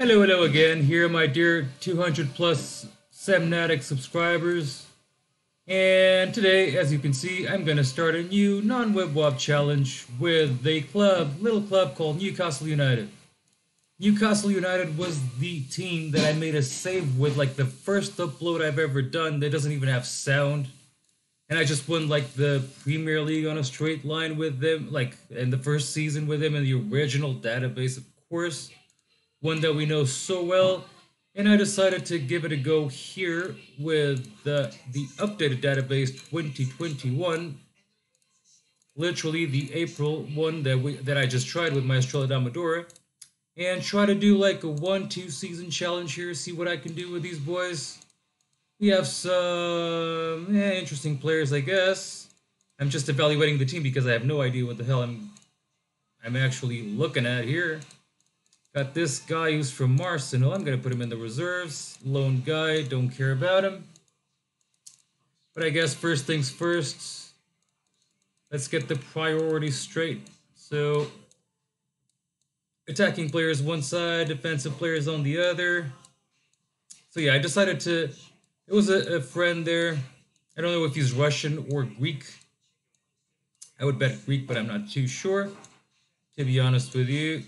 Hello, hello again. Here, my dear 200 plus Semnatic subscribers. And today, as you can see, I'm going to start a new non-WebWob challenge with a club, little club called Newcastle United. Newcastle United was the team that I made a save with, like the first upload I've ever done that doesn't even have sound. And I just won like the Premier League on a straight line with them, like in the first season with them in the original database, of course, one that we know so well. And I decided to give it a go here with the, the updated database 2021 literally the April one that we that I just tried with my Estrela da Amadora and try to do like a one two season challenge here see what I can do with these boys. We have some eh, interesting players I guess. I'm just evaluating the team because I have no idea what the hell I'm I'm actually looking at here got this guy who's from Arsenal I'm gonna put him in the reserves lone guy don't care about him but I guess first things first let's get the priorities straight so attacking players one side, defensive players on the other. So yeah, I decided to. It was a, a friend there. I don't know if he's Russian or Greek. I would bet Greek, but I'm not too sure. To be honest with you.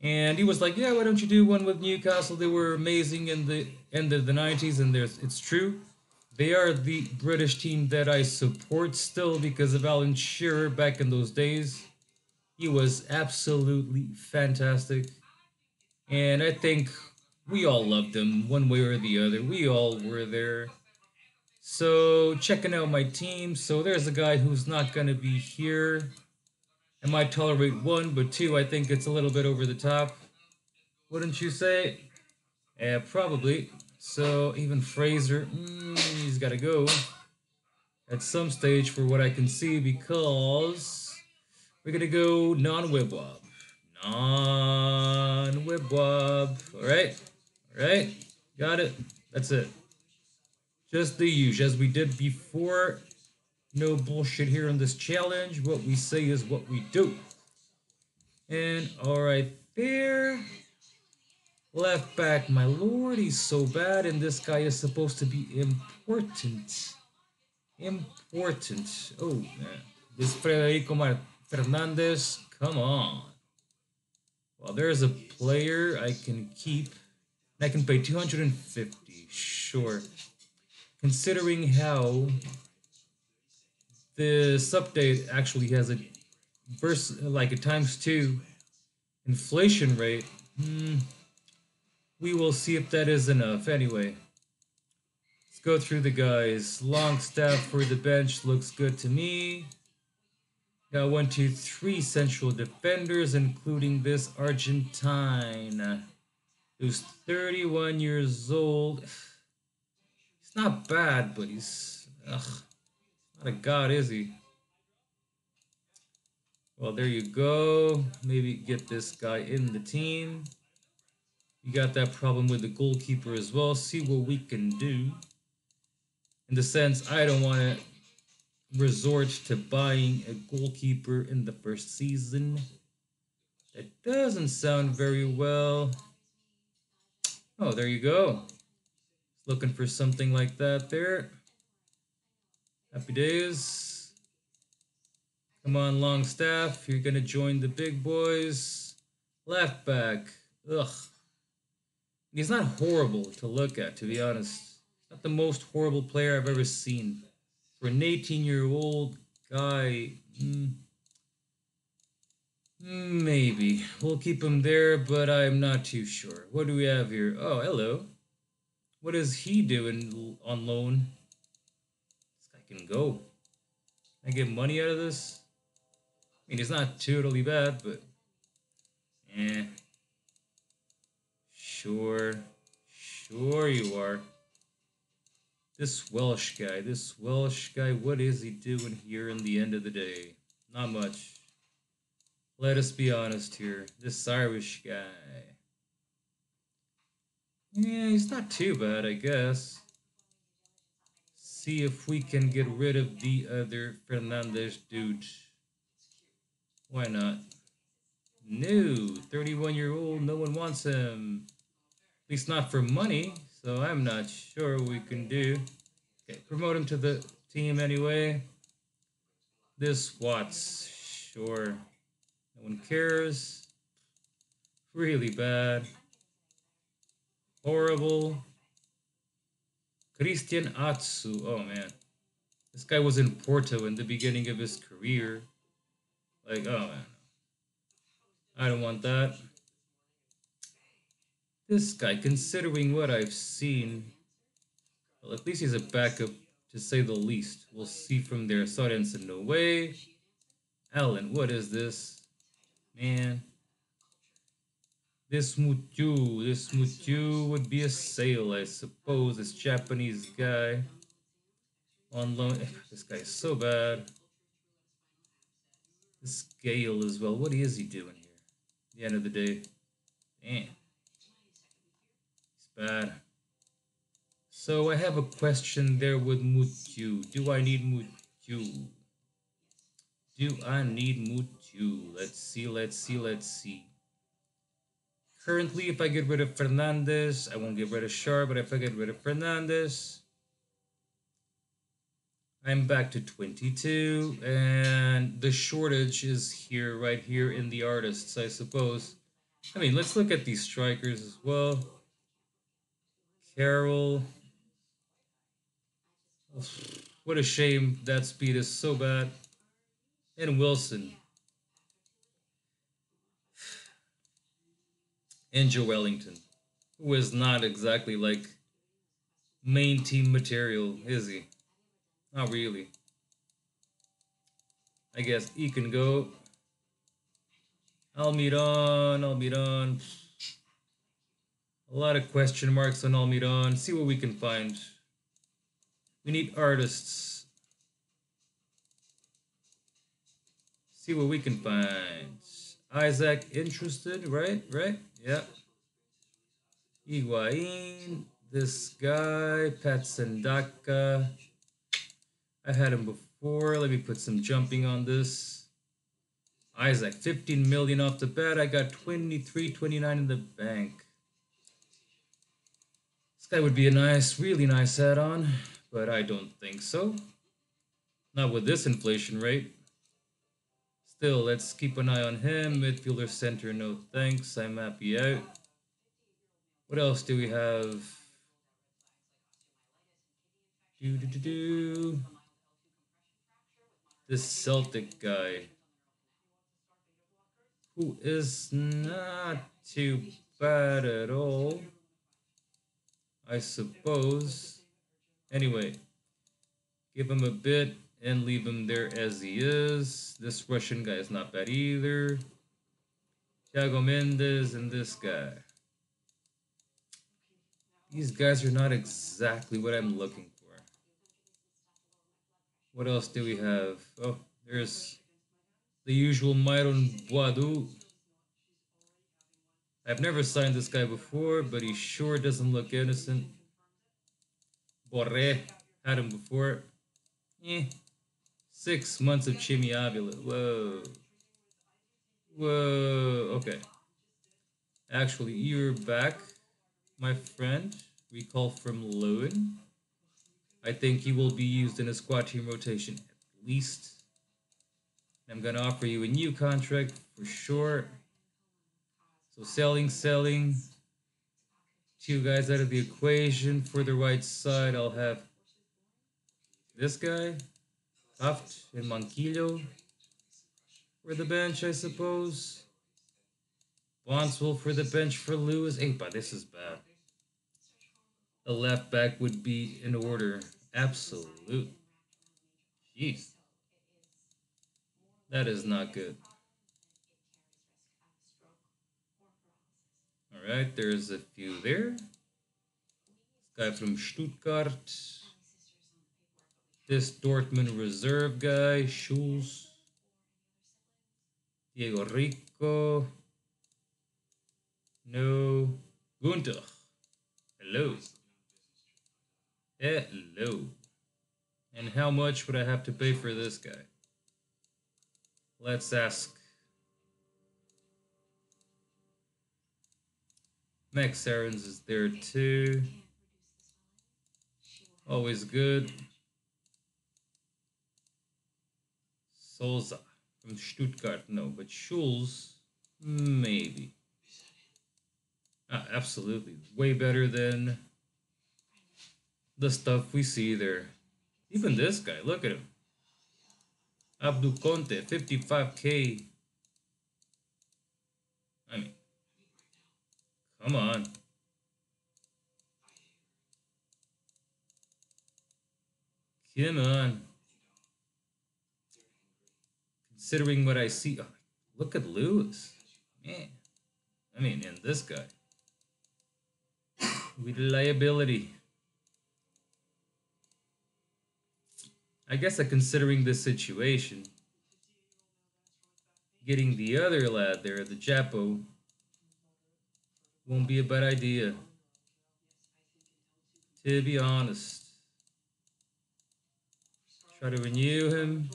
And he was like, "Yeah, why don't you do one with Newcastle? They were amazing in the end of the '90s, and there's it's true. They are the British team that I support still because of Alan Shearer back in those days. He was absolutely fantastic. And I think we all loved him one way or the other. We all were there. So, checking out my team. So, there's a guy who's not to be here. I might tolerate one, but two, I think it's a little bit over the top. Wouldn't you say? Yeah, probably. So, even Fraser, mm, he's got to go at some stage for what I can see because we're gonna go non-webwob. Non-webwob. Alright. Alright. Got it. That's it. Just the usual as we did before. No bullshit here in this challenge. What we say is what we do. And alright there. Left back, my lord, he's so bad, and this guy is supposed to be important. Important. Oh, man. This Martinez. Fernandez, come on. Well, there's a player I can keep. I can pay 250, sure. Considering how this update actually has a verse like a times two inflation rate, hmm, we will see if that is enough. Anyway, let's go through the guys. Longstaff for the bench looks good to me. Got one, two, three central defenders, including this Argentine, who's 31 years old. He's not bad, but he's ugh, not a god, is he? Well, there you go. Maybe get this guy in the team. You got that problem with the goalkeeper as well. See what we can do. In the sense, I don't want to resort to buying a goalkeeper in the first season. That doesn't sound very well. Oh, there you go. Looking for something like that there. Happy days. Come on, Longstaff. You're going to join the big boys. Left back. Ugh. He's not horrible to look at, to be honest. Not the most horrible player I've ever seen for an 18 year old guy, mm, maybe. We'll keep him there, but I'm not too sure. What do we have here? Oh, hello. What is he doing on loan? Can go. I get money out of this? I mean, it's not totally bad, but. Eh. Sure. Sure you are. This Welsh guy, this Welsh guy, what is he doing here in the end of the day? Not much. Let us be honest here. This Irish guy. Yeah, he's not too bad, I guess. See if we can get rid of the other Fernandez dude. Why not? No, 31 year old, no one wants him. At least not for money, so I'm not sure we can do. Okay, promote him to the team anyway. This Watts, sure. No one cares. Really bad. Horrible. Christian Atsu. Oh man. This guy was in Porto in the beginning of his career. Like, oh man. I don't want that. This guy, considering what I've seen, well, at least he's a backup to say the least. We'll see from there. Sorensen, no way. Allen, what is this? Man. This Muto, this Muto would be a sale, I suppose. This Japanese guy on loan. This guy is so bad. This Gayle as well. What is he doing here? The end of the day. Damn. He's bad. So I have a question there with Muto. Do I need Muto? Do I need Muto? Let's see, let's see, let's see. Currently, if I get rid of Fernandez, I won't get rid of Schär, but if I get rid of Fernandez, I'm back to 22, and the shortage is here, right here in the artists, I suppose. I mean, let's look at these strikers as well. Carroll, what a shame that speed is so bad. And Wilson. And Wellington, who is not exactly like main team material, is he? Not really. I guess he can go. Almiron, Almiron. A lot of question marks on Almiron. See what we can find. We need artists. See what we can find. Isak interested, right? Right? Yeah. Higuain, this guy, Patson Daka. I had him before. Let me put some jumping on this. Isak, 15 million off the bat. I got 23, 29 in the bank. This guy would be a nice, really nice add-on but I don't think so. Not with this inflation rate. Still, let's keep an eye on him. Midfielder center, no thanks. I'm happy out. What else do we have? Do do do do. This Celtic guy, who is not too bad at all, I suppose. Anyway, give him a bit and leave him there as he is. This Russian guy is not bad either. Thiago Mendes and this guy. These guys are not exactly what I'm looking for. What else do we have? Oh, there's the usual Myron Boadu. I've never signed this guy before, but he sure doesn't look innocent. Borre had him before. Eh. Six months of Chimy Avila. Whoa. Whoa. Okay. Actually, you're back, my friend. Recall from Lewin. I think he will be used in a squad team rotation at least. I'm going to offer you a new contract for sure. So selling, selling two guys out of the equation. For the right side, I'll have this guy, Taft and Manquillo. For the bench, I suppose. Bonswell for the bench for Lewis. Hey, but this is bad. The left back would be in order. Absolute. Jeez. That is not good. Alright, there's a few there. This guy from Stuttgart. This Dortmund reserve guy, Schulz. Diego Rico. No. Gunther. Hello. Hello. And how much would I have to pay for this guy? Let's ask Max Aarons is there too. Always good. Sosa from Stuttgart, no, but Schulz, maybe. Ah, absolutely. Way better than the stuff we see there. Even this guy, look at him. Abdul Conte, 55k. I mean, come on. Come on. Considering what I see, oh, look at Lewis. Man. I mean, and this guy. Reliability. I guess that considering this situation, getting the other lad there, the Japo, won't be a bad idea. To be honest. Try to renew him.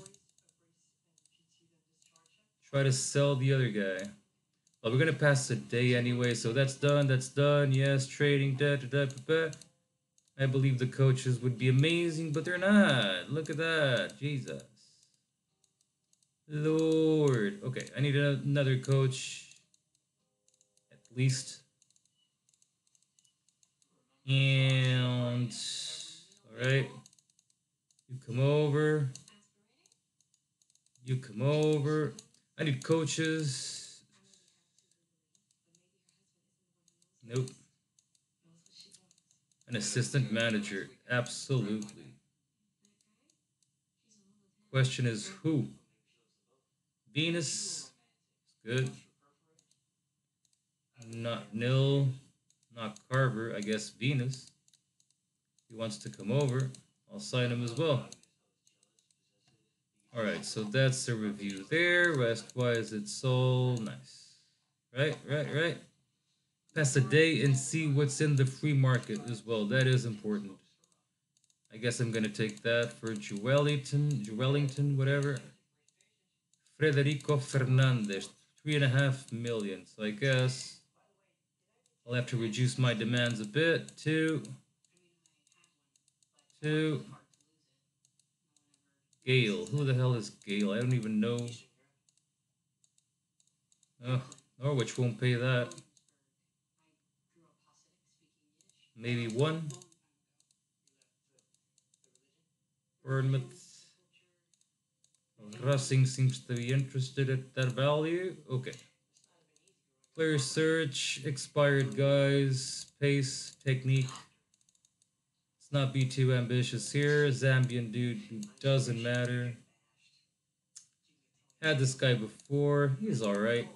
Try to sell the other guy. Well, we're gonna pass the day anyway, so that's done, that's done. Yes, trading, da da da da. I believe the coaches would be amazing, but they're not. Look at that. Jesus. Lord. Okay, I need another coach. At least. And. Alright. You come over. You come over. I need coaches. Nope. An assistant manager. Absolutely. Question is who? Venus. Good. Not Nil. Not Carver. I guess Venus. He wants to come over. I'll sign him as well. Alright, so that's the review there. Rest-wise, it's so nice. Right, right, right pass a day and see what's in the free market as well. That is important. I guess I'm gonna take that for Joelinton, Joelinton, whatever. Frederico Fernandez, three and a half million. So I guess I'll have to reduce my demands a bit. Two, two. Gayle. Who the hell is Gayle? I don't even know. Oh, Norwich won't pay that. maybe one. Bournemouth. Racing seems to be interested at that value. Okay. Player search, expired guys, pace, technique. Not be too ambitious here. Zambian dude doesn't matter. Had this guy before. He's alright.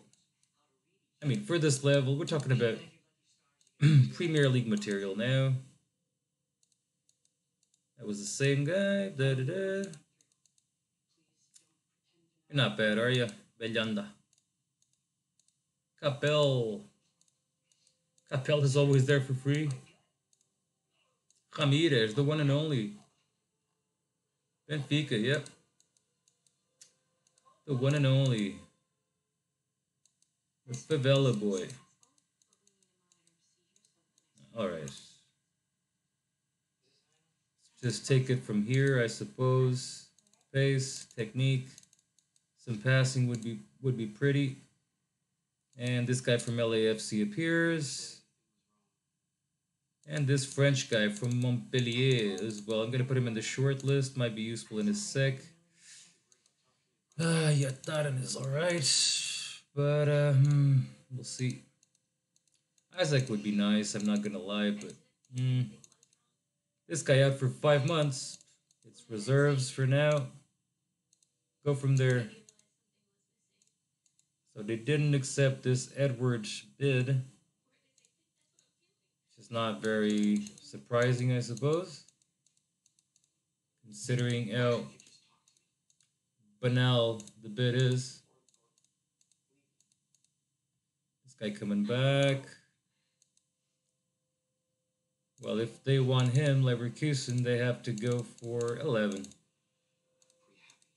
I mean, for this level, we're talking about Premier League material now. That was the same guy. Da, da, da. You're not bad, are you? Belhanda. Capel. Capel is always there for free. Ramirez, the one and only. Benfica, yep. The one and only. The favela boy. All right. Just take it from here, I suppose. Pace, technique, some passing would be would be pretty. And this guy from LAFC appears. And this French guy from Montpellier as well. I'm gonna put him in the short list. Might be useful in a sec. Ah, uh, Yataren is alright. But hmm, we'll see. Isak would be nice, I'm not gonna lie, but mm, this guy out for five months. It's reserves for now. Go from there. So they didn't accept this Edward bid. Is not very surprising, I suppose. Considering how banal the bit is. This guy coming back. Well, if they want him, Leverkusen, they have to go for 11.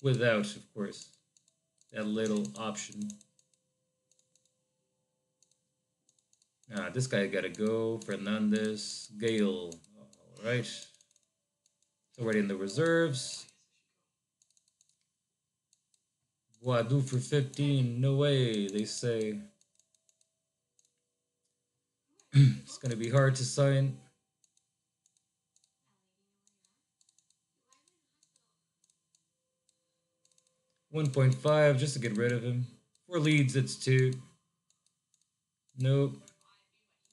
Without, of course, that little option. Ah, this guy gotta go. Fernandez, Gayle. All right. It's already in the reserves. Boadu for 15. No way, they say. it's gonna be hard to sign. One point five just to get rid of him. For leads, it's two. Nope.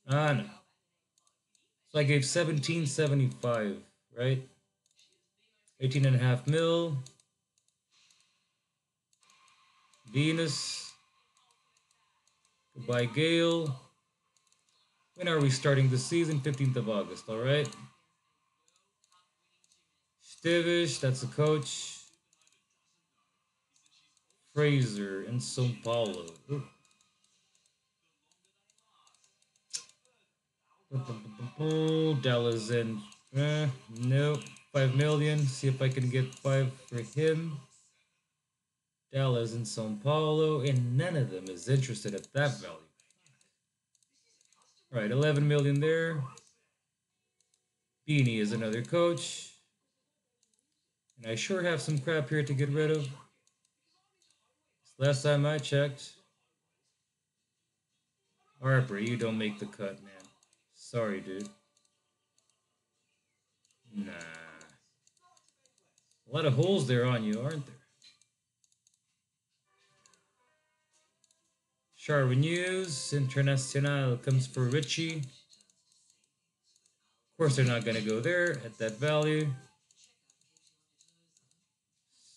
Ah no. So I gave seventeen seventy five, right? Eighteen and a half mil. Venus. Goodbye, Gayle. When are we starting the season? 15th of August, all right? Stivish, that's the coach. Fraser in Sao Paulo. Ooh. Dallas in. Eh, nope. Five million. See if I can get five for him. Dallas in Sao Paulo, and none of them is interested at that value. All right, 11 million there. Beanie is another coach. And I sure have some crap here to get rid of. Last time I checked. Harper, you don't make the cut, man. Sorry, dude. Nah. A lot of holes there on you, aren't there? Charbonneuse International comes for Ritchie. Of course, they're not going to go there at that value.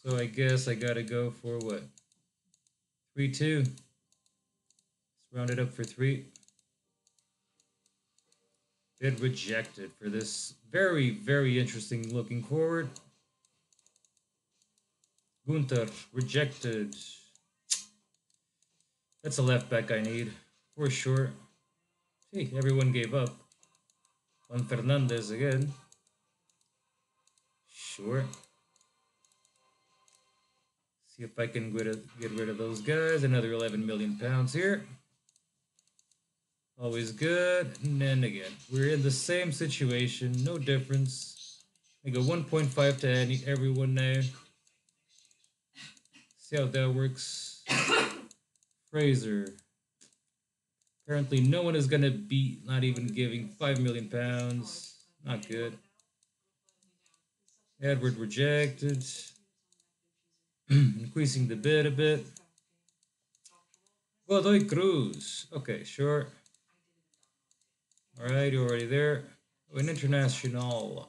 So I guess I got to go for what? 3 2. Let's round it up for 3. Bid rejected for this very, very interesting looking forward. Gunther rejected. That's a left back I need, for sure. See, everyone gave up. Juan Fernandez again. Sure. See if I can get, get rid of those guys. Another 11 million pounds here. Always good. And then again, we're in the same situation. No difference. I go 1.5 to any, everyone now. See how that works. Fraser. Apparently, no one is going to beat, not even giving 5 million pounds. Not good. Edward rejected. Increasing the bid a bit. Godoy Cruz. Okay, sure. Alright, you're already there. An international.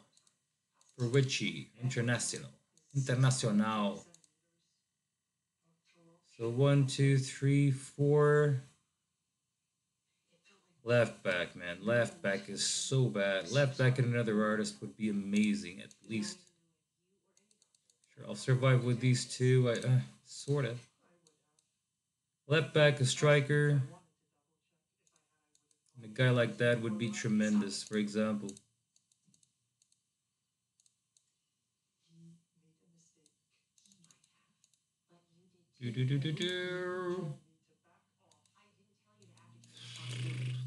For Ritchie. International. Internacional. So one, two, three, four. Left back, man. Left back is so bad. Left back and another artist would be amazing, at least. Sure, I'll survive with these two. I uh, sort of. Left back, a striker. And a guy like that would be tremendous, for example. Do, do, do, do, do.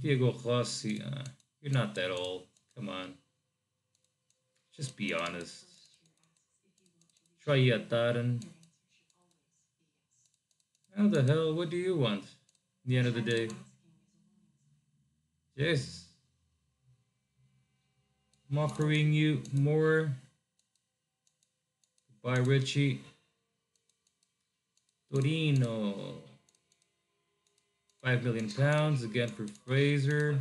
Diego Rossi, uh, you're not that old. Come on. Just be honest. Try Yataren. How the hell, what do you want? At the end of the day. Yes. I'm you more. Goodbye, Ritchie. Torino. Five million pounds again for Fraser.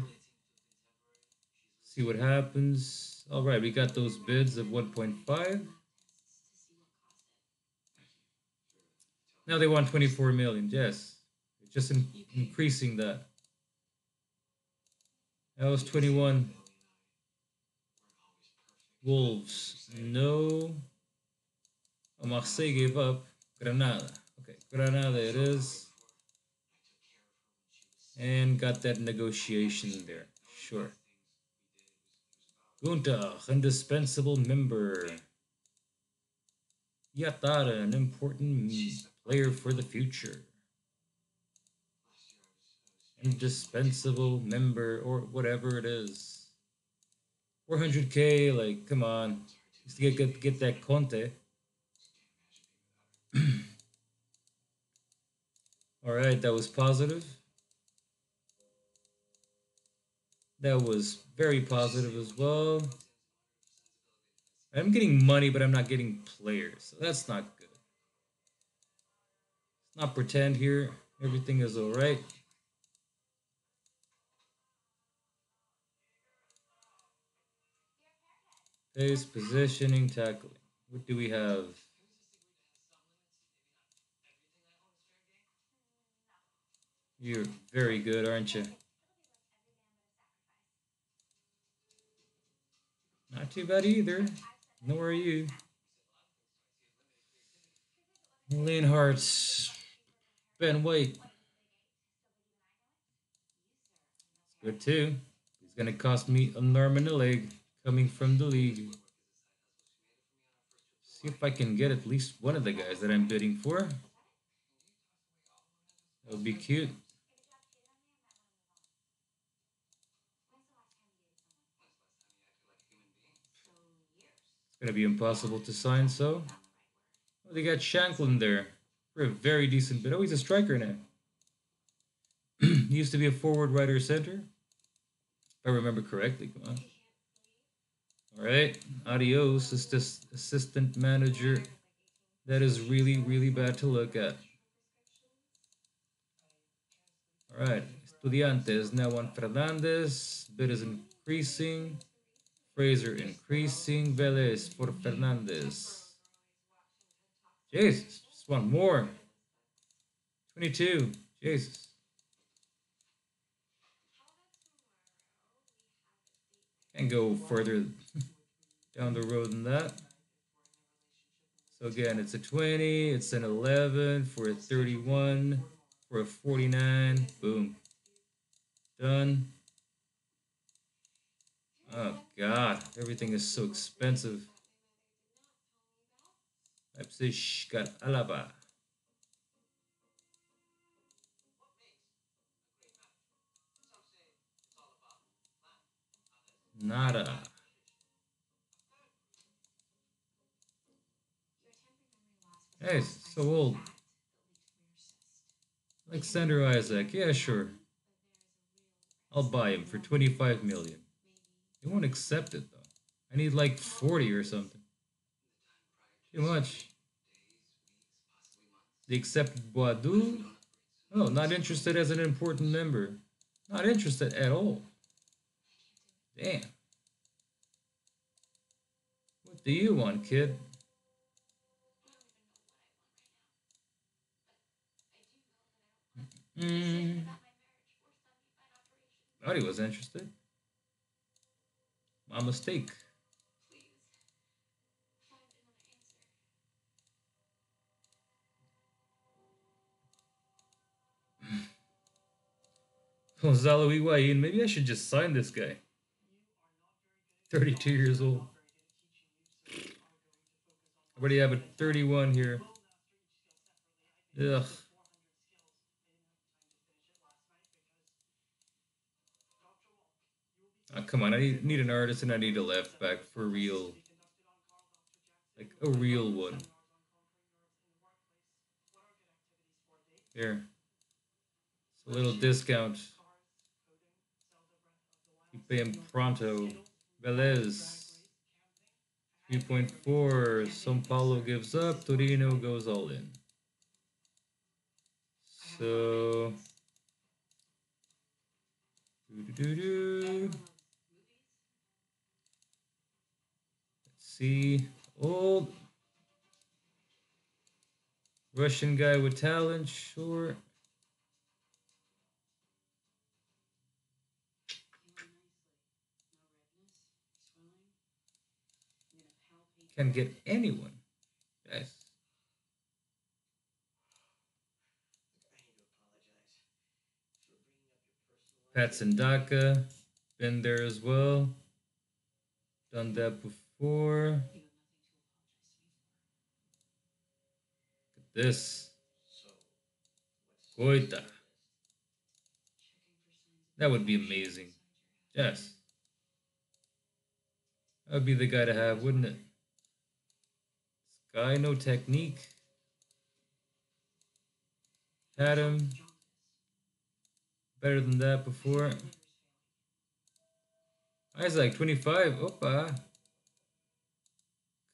See what happens. All right, we got those bids of 1.5. Now they want 24 million. Yes, just in, increasing that. That was 21. Wolves. No. Marseille gave up. Granada. Okay, Granada it is. And got that negotiation there. Sure. Gunta, indispensable member. Yatara, an important player for the future. Indispensable member or whatever it is. 400k, like, come on. Just get, get, get that Conte. Alright, that was positive. That was very positive as well. I'm getting money, but I'm not getting players. So that's not good. Let's not pretend here. Everything is alright. Pace, positioning, tackling. What do we have? You're very good, aren't you? Not too bad either. Nor are you. Lean Hearts. Ben White. It's good too. He's gonna cost me an arm and a leg coming from the league. See if I can get at least one of the guys that I'm bidding for. That would be cute. It's gonna be impossible to sign, so. Oh, they got Shanklin there for a very decent bid. Oh, he's a striker now. he used to be a forward, right, or center. If I remember correctly, come on. All right, adios, assist assistant manager. That is really, really bad to look at. All right, Estudiantes now on Fernandez. Bid is increasing. Fraser increasing. Velez for Fernandez. Jesus, just one more. 22. Jesus. Can't go further down the road than that. So again, it's a 20, it's an 11 for a 31, for a 49. Boom. Done. Oh god, everything is so expensive. Leipzig got Alaba. Nada. Hey, so old. Alexander Isak, yeah, sure. I'll buy him for 25 million. He won't accept it though. I need like 40 or something. Too much. They accepted Boadu? Oh, not interested as an important member. Not interested at all. Damn. What do you want, kid? Mm. He was interested. My mistake. Gonzalo Higuain. Maybe I should just sign this guy. 32 years old. I already have a 31 here. Ugh. Oh, come on, I need, need an artist and I need a left back for real. Like a real one. Here. It's a little discount. You pay him pronto. Velez. 3.4. São Paulo gives up. Torino goes all in. So. Doo -doo -doo see. Old Russian guy with talent, sure. Can get anyone. Yes. Patson Daka, been there as well. Done that before four. Look at this. Goita. That would be amazing. Yes. That would be the guy to have, wouldn't it? Sky, no technique. Had him. Better than that before. Isak, 25. Opa.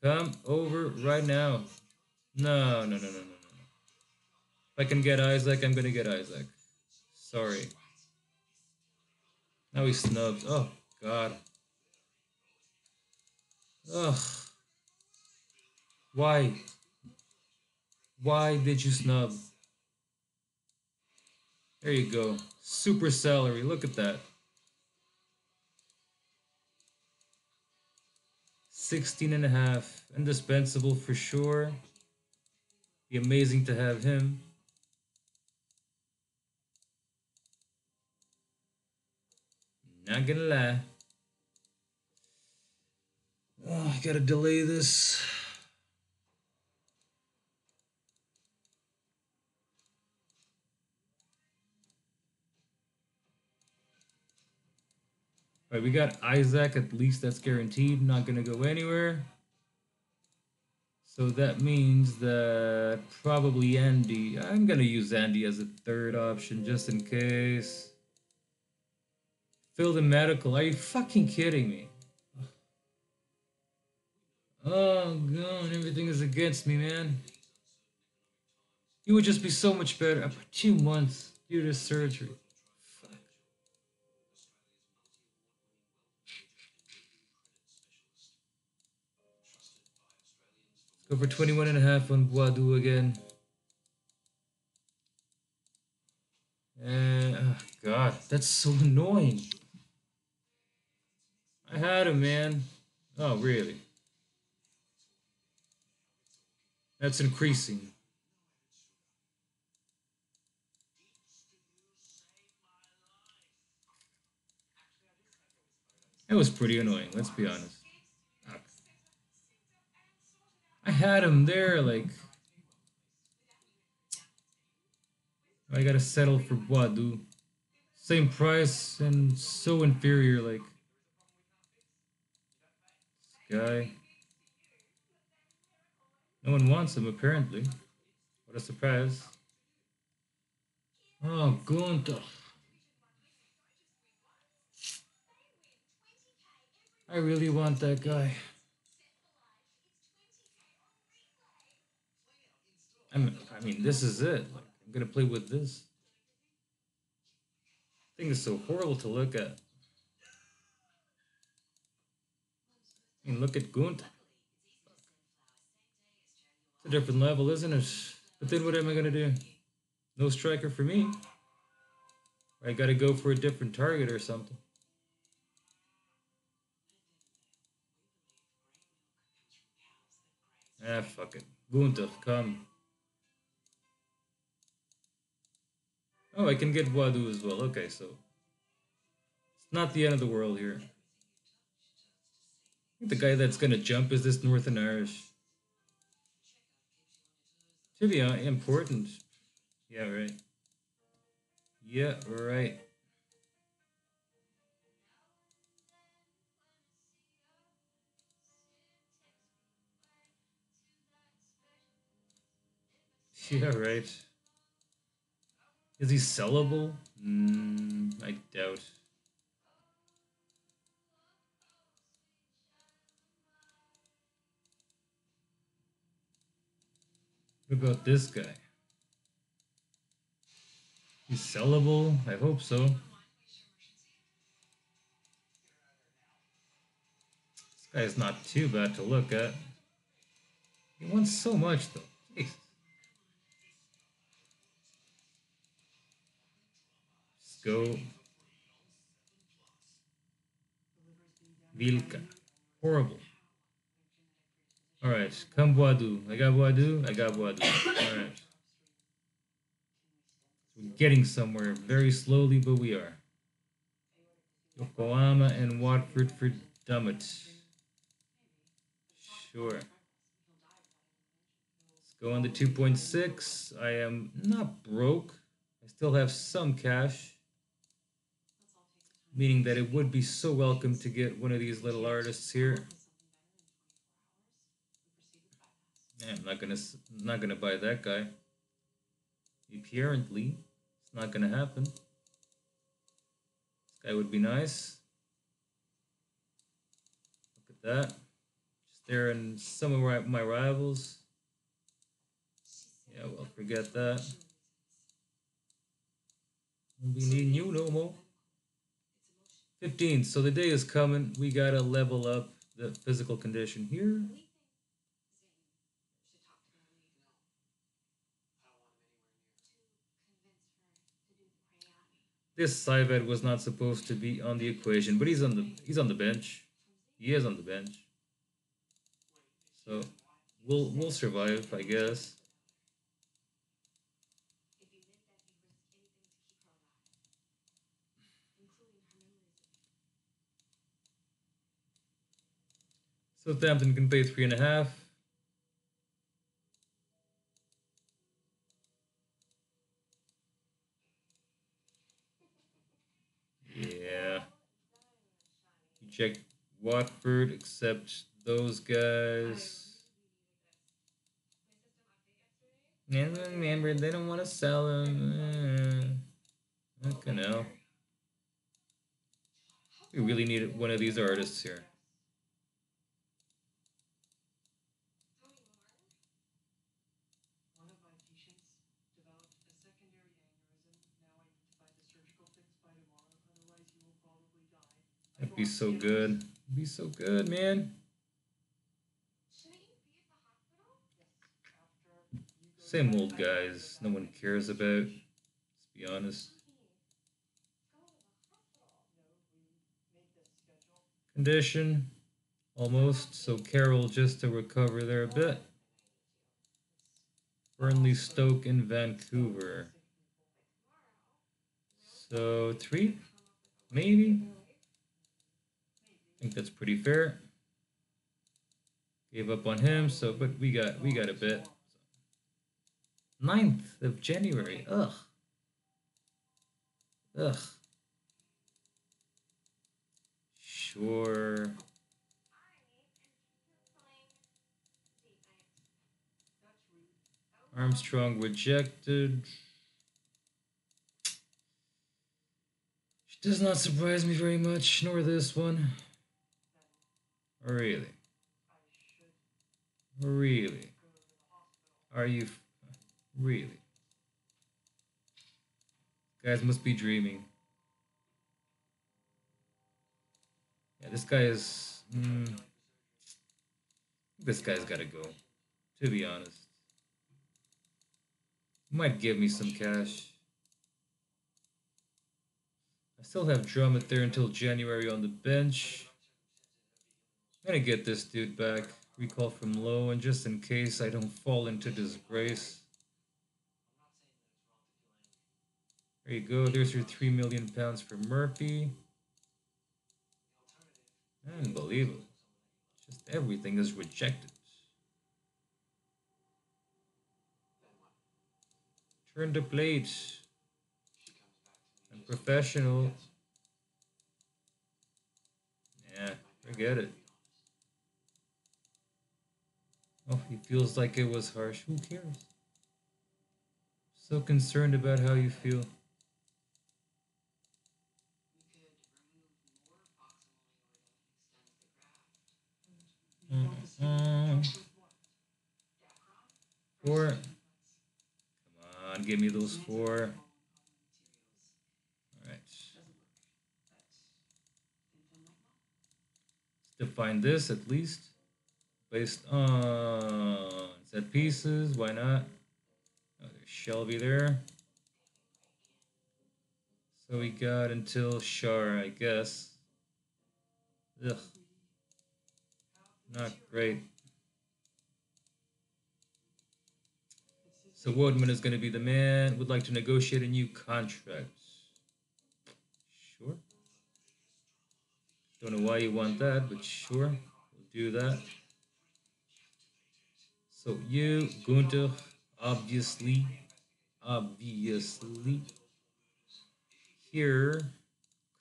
Come over right now. No, no, no, no, no, no. If I can get Isak, I'm gonna get Isak. Sorry. Now he snubs. Oh, God. Ugh. Why? Why did you snub? There you go. Super salary. Look at that. 16 and a half. Indispensable for sure. Be amazing to have him. Not gonna lie. Oh, I gotta delay this. Right, we got Isak. At least that's guaranteed. Not gonna go anywhere. So that means that probably Andy. I'm gonna use Andy as a third option just in case. Fill the medical. Are you fucking kidding me? Oh god, everything is against me, man. You would just be so much better. After two months due to surgery. Go for 21 and a half on Boadu again. And, oh God, that's so annoying. I had him, man. Oh, really? That's increasing. That was pretty annoying, let's be honest. I had him there, like. I gotta settle for Boadu. Same price and so inferior, like. This guy. No one wants him, apparently. What a surprise. Oh, Gunther. I really want that guy. I'm, I mean, this is it. Like, I'm gonna play with this. Thing is so horrible to look at. I mean, look at Gunt. It's a different level, isn't it? But then what am I gonna do? No striker for me. I gotta go for a different target or something. Ah, fuck it. Gunther, come. Oh, I can get Boadu as well. Okay, so it's not the end of the world here. the guy that's gonna jump is this Northern Irish. To be important. Yeah, right. Yeah, right. Yeah, right. Is he sellable? Mm, I doubt. What about this guy? He's sellable? I hope so. This guy's not too bad to look at. He wants so much though. Go. Vilka. Horrible. Alright, come Boadu. I got Boadu. I got Boadu. Alright. We're getting somewhere very slowly, but we are. Yokohama and Watford for Dummett. Sure. Let's go on to 2.6. I am not broke. I still have some cash. Meaning that it would be so welcome to get one of these little artists here. Yeah, I'm not gonna not gonna buy that guy. Apparently, it's not gonna happen. This guy would be nice. Look at that. Just there and some of my rivals. Yeah, well, forget that. We need you no more. 15. So the day is coming. We gotta level up the physical condition here. This Syvad was not supposed to be on the equation, but he's on the he's on the bench. He is on the bench. So we'll we'll survive, I guess. Southampton can pay three and a half. Yeah. You check Watford, except those guys. Remember, they don't want to sell him. Eh, okay, no. We really need one of these artists here. That'd be so good. be so good, man. Same old guys. No one cares about. Let's be honest. Condition. Almost. So Carroll just to recover there a bit. Burnley, Stoke, and Vancouver. So three, maybe. I think that's pretty fair. Gave up on him, so but we got we got a bit. 9th of January. Ugh. Ugh. Sure. Armstrong rejected. She does not surprise me very much, nor this one. Really? Really? Are you really? Guys must be dreaming. Yeah, this guy is. Mm, this guy's gotta go. To be honest, might give me some cash. I still have Drummond there until January on the bench. Gonna get this dude back. Recall from low, and just in case I don't fall into disgrace. There you go. There's your three million pounds for Murphy. Unbelievable. Just everything is rejected. Turn the plate. I'm professional. Yeah, forget it. Oh, he feels like it was harsh. Who cares? So concerned about how you feel. Mm-hmm. Four. Come on, give me those four. Alright. Let's define this at least based on set pieces. Why not? Oh, there's Shelvey there. So we got until Schär, I guess. Ugh. Not great. So Woodman is going to be the man. Would like to negotiate a new contract. Sure. Don't know why you want that, but sure. We'll do that. So you, Gunther, obviously, obviously, here,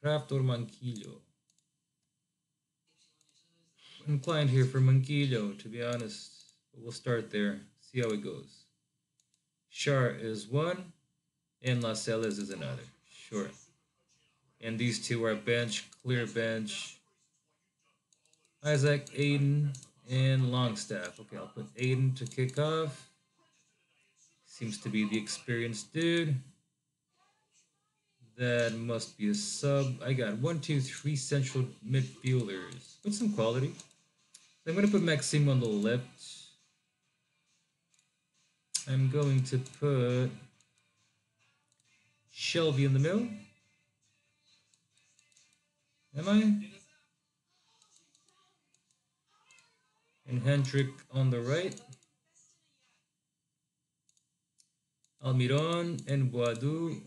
Krafth or Manquillo? inclined here for Manquillo, to be honest. But we'll start there, see how it goes. Schär is one, and Lascelles is another. Sure. And these two are bench, clear bench. Isaac, Hayden, and Longstaff. Okay, I'll put Hayden to kick off. Seems to be the experienced dude. That must be a sub. I got one, two, three central midfielders with some quality. I'm going to put Maxime on the left. I'm going to put Shelvey in the middle. Am I? And Hendrick on the right. Almiron and Boadu.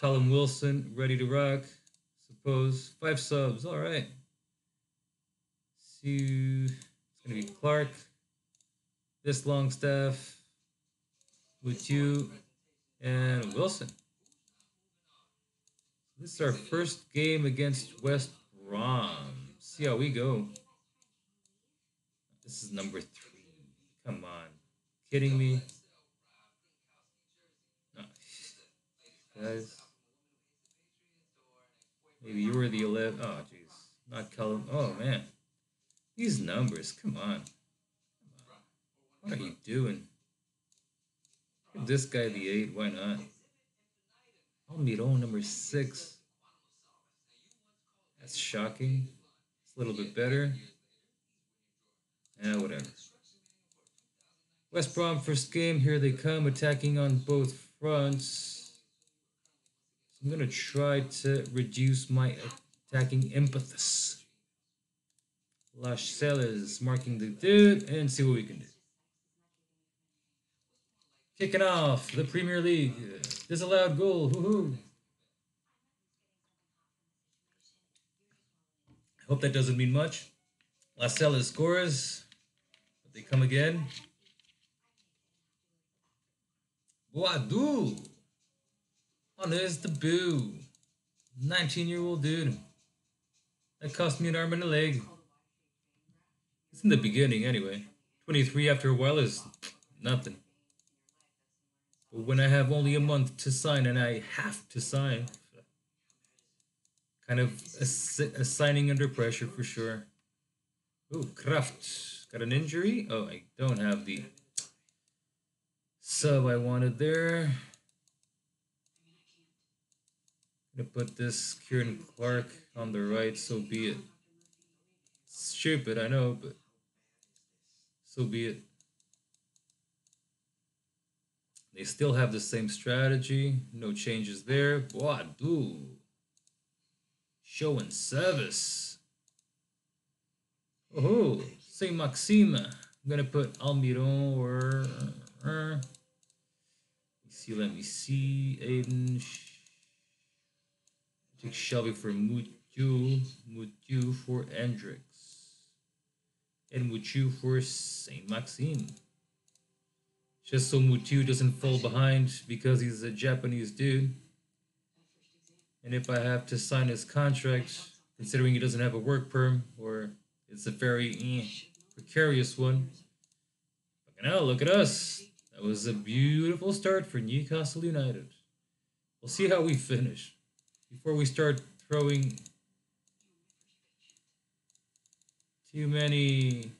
Callum Wilson ready to rock. Suppose five subs. All right to it's gonna be Clark, this long Longstaff, you, and Wilson. This is our first game against West Brom. See how we go. This is number three. Come on. Kidding me? No. Guys. Maybe you were the 11. Oh, jeez. Not Callum. Oh, man. These numbers, come on. What are you doing? Give this guy the 8, why not? I'll need Almiron number 6. That's shocking. It's a little bit better. Yeah, whatever. West Brom first game, here they come, attacking on both fronts. I'm going to try to reduce my attacking impetus. Lascelles marking the dude and see what we can do. Kicking off the Premier League. Disallowed goal. Woohoo. I hope that doesn't mean much. Lascelles scores. They come again. Boadu. Oh, there's the boo. 19 year old dude. That cost me an arm and a leg. It's in the beginning anyway. 23 after a while is nothing. But when I have only a month to sign and I have to sign, kind of a, a signing under pressure for sure. Oh, Krafth got an injury. Oh, I don't have the sub I wanted there. gonna put this Kieran Clark on the right, so be it. Stupid, I know, but so be it. They still have the same strategy, no changes there. Boadu. Show and service. Oh, Saint Maxime. I'm gonna put Almiron or. Uh, me see, let me see. Hayden. Take Shelvey for Muto. Muto for Hendrick and Muto for Saint Maxime. Just so Muto doesn't fall behind because he's a Japanese dude. And if I have to sign his contract, considering he doesn't have a work perm, or it's a very eh, precarious one. Fucking hell, look at us. That was a beautiful start for Newcastle United. We'll see how we finish. Before we start throwing Too many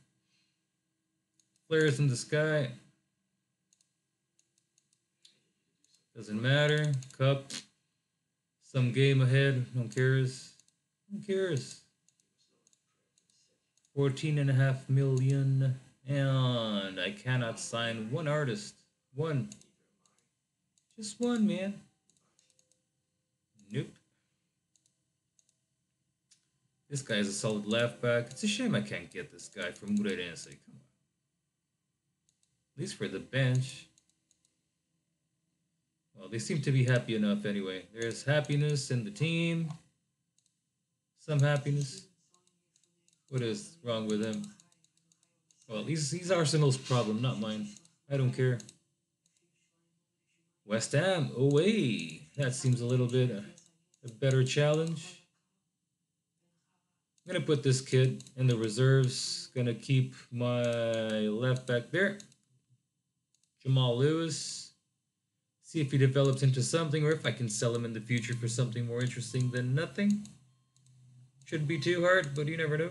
flares in the sky. Doesn't matter. Cup. Some game ahead. No cares. Who cares? 14 and a half million. And I cannot sign one artist. One. Just one, man. Nope. This guy is a solid left back. It's a shame I can't get this guy from Moreirense. Come on. At least for the bench. Well, they seem to be happy enough anyway. There's happiness in the team. Some happiness. What is wrong with him? Well, he's, he's Arsenal's problem, not mine. I don't care. West Ham away. That seems a little bit uh, a better challenge. I'm gonna put this kid in the reserves. Gonna keep my left back there. Jamal Lewis. See if he develops into something or if I can sell him in the future for something more interesting than nothing. Shouldn't be too hard, but you never know.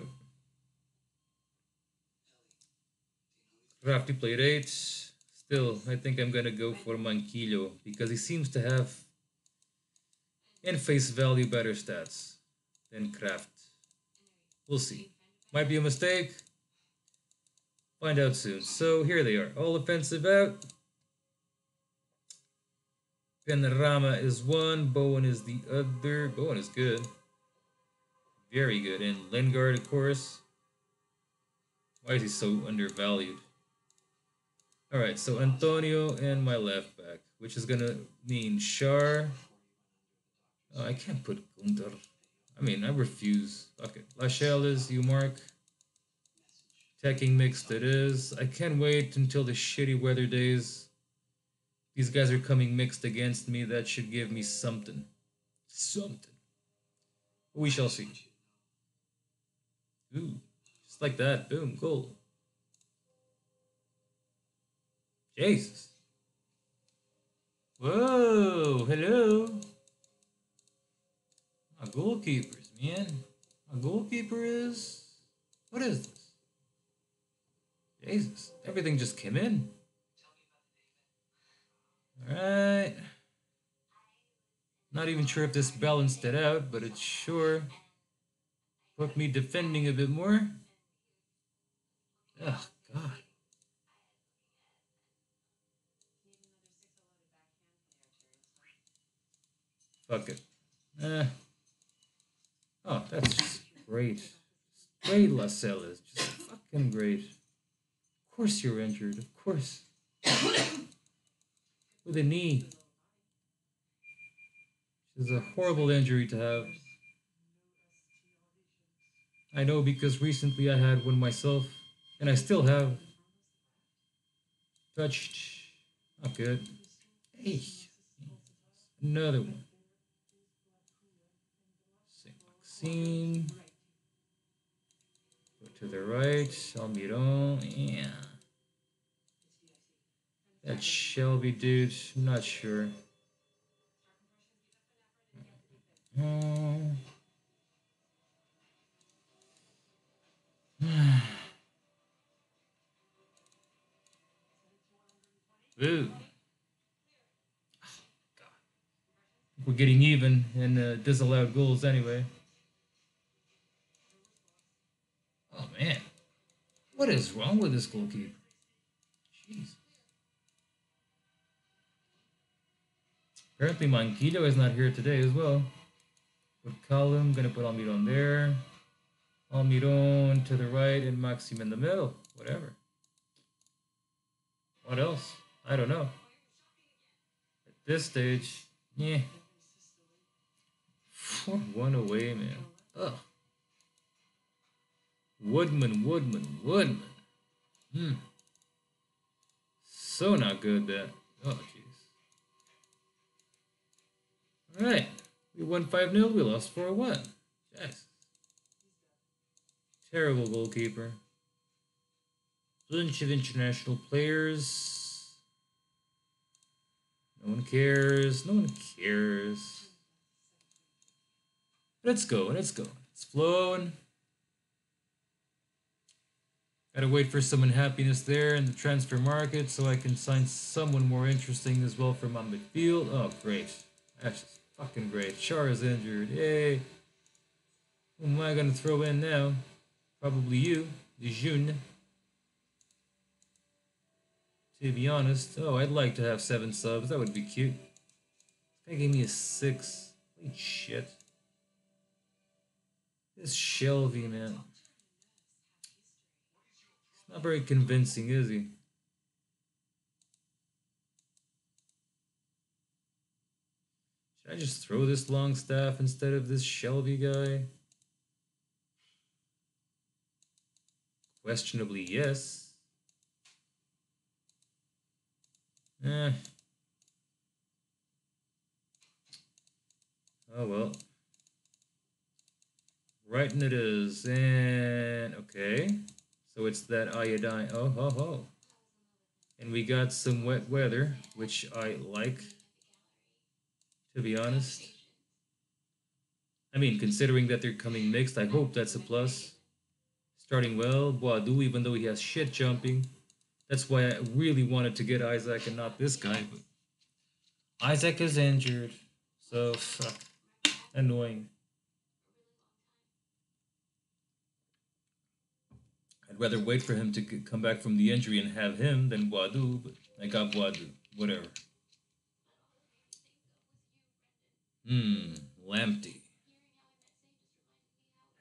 Crafty played 8. Still, I think I'm gonna go for Manquillo because he seems to have in face value better stats than Krafth. We'll see. Might be a mistake. Find out soon. So here they are. All offensive out. Panorama is one. Bowen is the other. Bowen is good. Very good. And Lingard, of course. Why is he so undervalued? Alright, so Antonio and my left back, which is to mean Schär. Oh, I can't put Gunter. I mean, I refuse. Okay, Lachelle is you mark. Attacking mixed it is. I can't wait until the shitty weather days. These guys are coming mixed against me. That should give me something. Something. We shall see. Ooh, just like that. Boom, goal. Jesus. Whoa, hello. My goalkeepers, man. My goalkeeper is. What is this? Jesus, everything just came in. Alright. Not even sure if this balanced it out, but it sure put me defending a bit more. Oh, God. Fuck it. Eh. Oh, that's great. Great, Lascelles. Just fucking great. Of course you're injured. Of course. With a knee. Which is a horrible injury to have. I know because recently I had one myself, and I still have. Touched. Not good. Hey. Another one. Go to the right. Almiron. Yeah. That Shelvey dude. Not sure. Um, Ooh. We're getting even in uh, disallowed goals anyway. Oh man, what is wrong with this goalkeeper? Jesus. Apparently Manquillo is not here today as well. With Callum, gonna put Almiron there. Almiron to the right and Maxim in the middle. Whatever. What else? I don't know. At this stage, yeah. 4 1 away, man. Ugh. Woodman, Woodman, Woodman. Hmm. So not good that. Oh, jeez. Alright. We won 5 0, we lost 4 1. Yes. Terrible goalkeeper. Bunch of international players. No one cares. No one cares. Let's go. Let's go. It's flowing. Gotta wait for some unhappiness there in the transfer market so I can sign someone more interesting as well for my midfield. Oh, great. That's just fucking great. Schär is injured. Yay. Who am I gonna throw in now? Probably you, June. To be honest, oh, I'd like to have seven subs. That would be cute. This guy gave me a six. Holy shit. This Shelvey, man. Not very convincing, is he? Should I just throw this long staff instead of this Shelvey guy? Questionably, yes. Eh. Oh well. Right, and it is. And okay. So it's that iodine. Oh ho ho. And we got some wet weather, which I like. To be honest. I mean, considering that they're coming mixed, I hope that's a plus. Starting well, Boadu, even though he has shit jumping. That's why I really wanted to get Isak and not this guy. But Isak is injured. So, fuck. Annoying. I'd rather wait for him to come back from the injury and have him than Boadu, but I got Boadu. Whatever. Hmm, Lamptey.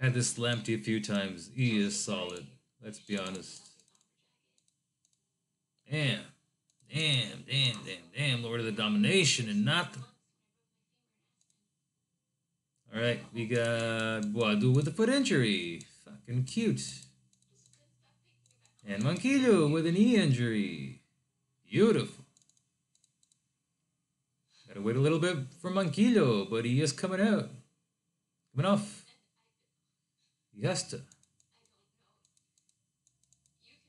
Had this Lamptey a few times. He is solid. Let's be honest. Damn. Damn, damn, damn, damn. Lord of the Domination and not the... Alright, we got Boadu with a foot injury. Fucking cute. And Manquillo with a knee injury. Beautiful. Gotta wait a little bit for Manquillo, but he is coming out. Coming off. To.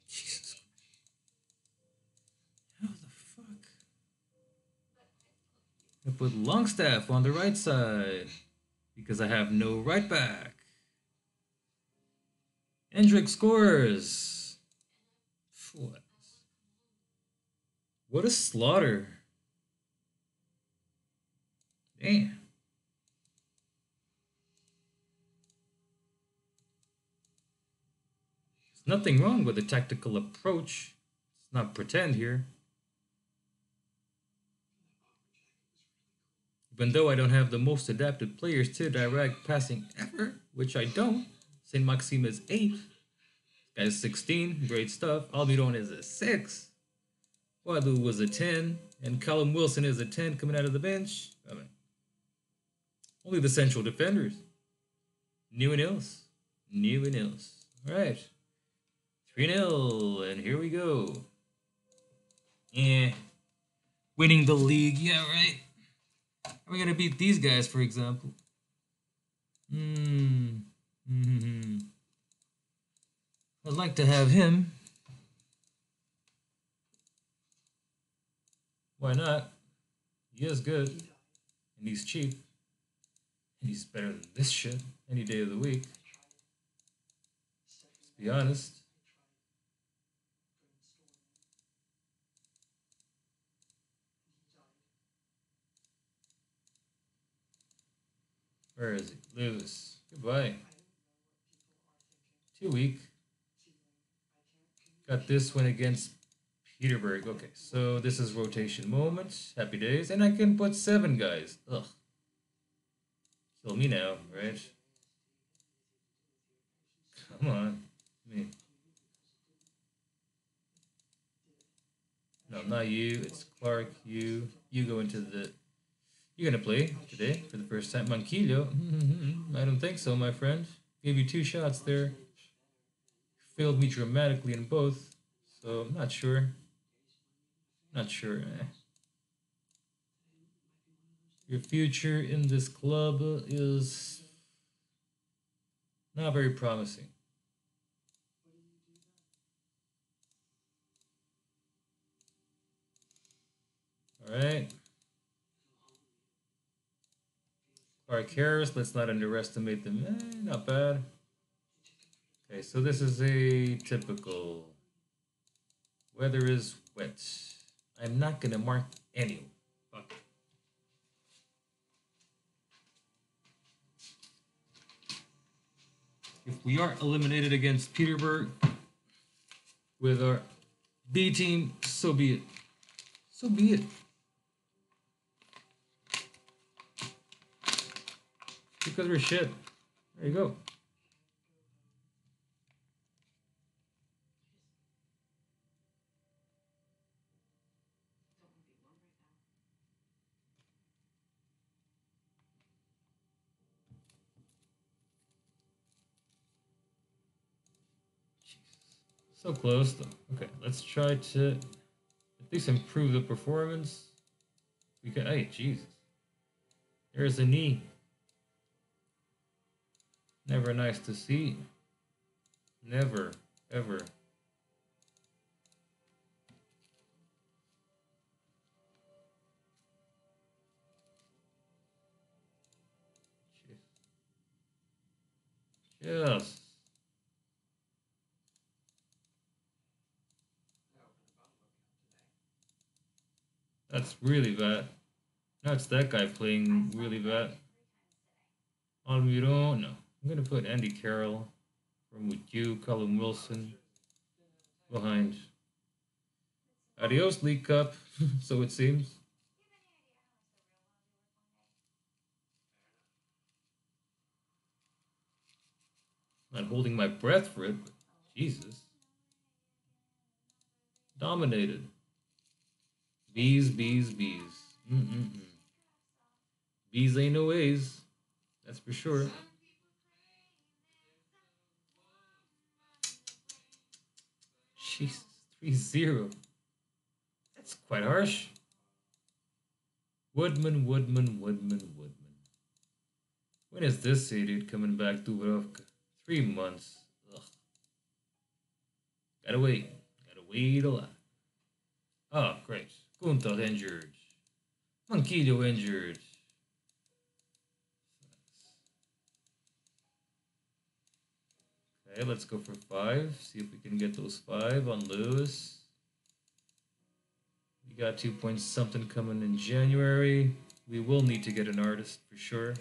Jesus. How the fuck? I put Longstaff on the right side because I have no right back. Hendrick scores. What? What a slaughter. Damn. There's nothing wrong with the tactical approach. Let's not pretend here. Even though I don't have the most adapted players to direct passing ever, which I don't, St. Maxime is 8th. Guy's 16, great stuff. Almiron is a 6. Boadu was a 10. And Callum Wilson is a 10 coming out of the bench. I mean, only the central defenders. New and Ills. New and Ills. All right. 3 0. And here we go. Yeah. Winning the league. Yeah, right. How are we going to beat these guys, for example? Hmm. Mm-hmm. I'd like to have him. Why not? He is good. And he's cheap. And he's better than this shit any day of the week. Let's be honest. Where is he? Lewis. Goodbye. Too weak. Got this one against Peterborough. Okay, so this is rotation moments. Happy days. And I can put seven guys. Ugh. Kill me now, right? Come on. Me. No, not you. It's Clark. You. You go into the... You're going to play today for the first time. Manquillo. I don't think so, my friend. Gave you two shots there failed me dramatically in both, so I'm not sure. Not sure. Eh. Your future in this club is not very promising. All right. Clark Harris, let's not underestimate them. Eh, not bad. Okay, so this is a typical weather is wet. I'm not gonna mark any. Fuck. If we are eliminated against Peterborough with our B team, so be it. So be it. Because we're shit. There you go. Close though. Okay, let's try to at least improve the performance. We can hey Jesus. There's a knee. Never nice to see. Never, ever. Yes. That's really bad. That's that guy playing really bad. Almiron, no. I'm gonna put Andy Carroll from with you, Callum Wilson behind. Adios, League Cup, so it seems. Not holding my breath for it, Jesus. Dominated. Bees, bees, bees. Mm-mm-mm. Bees ain't no ways. That's for sure. Jesus, 3 0. That's quite harsh. Woodman, Woodman, Woodman, Woodman. When is this idiot coming back to Dubravka? Three months. Ugh. Gotta wait. Gotta wait a lot. Oh, great. Gunther injured. Manquillo injured. Okay, let's go for five. See if we can get those five on Lewis. We got two points something coming in January. We will need to get an artist for sure.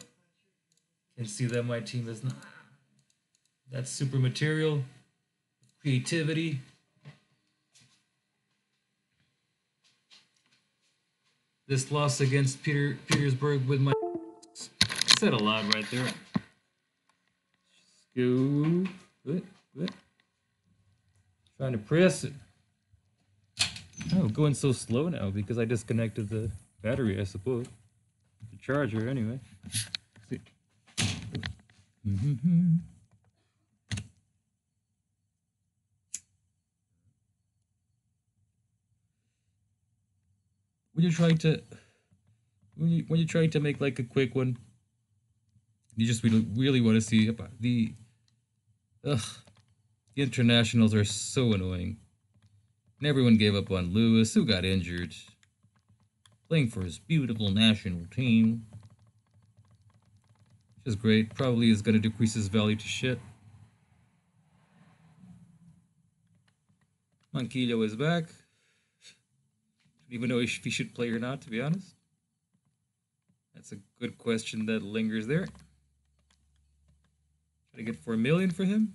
Can see that my team is not That's super material, creativity. This loss against Peter Petersburg with my said a lot right there. Go. Trying to press it. Oh, going so slow now because I disconnected the battery, I suppose. The charger, anyway. Mm-hmm. When you're trying to, when you when you're trying to make like a quick one, you just really really want to see the Ugh. The internationals are so annoying. And everyone gave up on Lewis, who got injured. Playing for his beautiful national team. Which is great. Probably is going to decrease his value to shit. Manquillo is back. Even know if he should play or not, to be honest. That's a good question that lingers there. Try to get four million for him.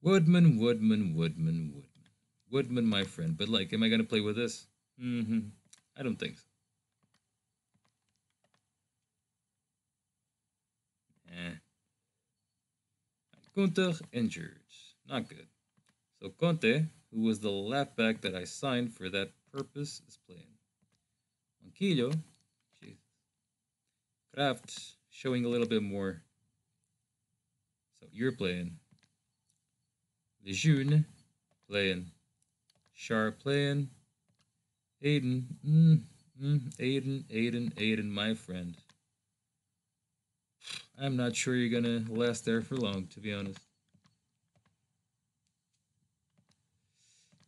Woodman, Woodman, Woodman, Woodman. Woodman, my friend. But like, am I gonna play with this? Mm-hmm. I don't think so. Eh. Gunther injured. Not good. So Conte, who was the left back that I signed for that purpose, is playing. Manquillo, Krafth showing a little bit more. So you're playing. Lejeune playing. Sharp playing. Hayden. Mm, mm, Hayden, Hayden, Hayden, my friend. I'm not sure you're going to last there for long, to be honest.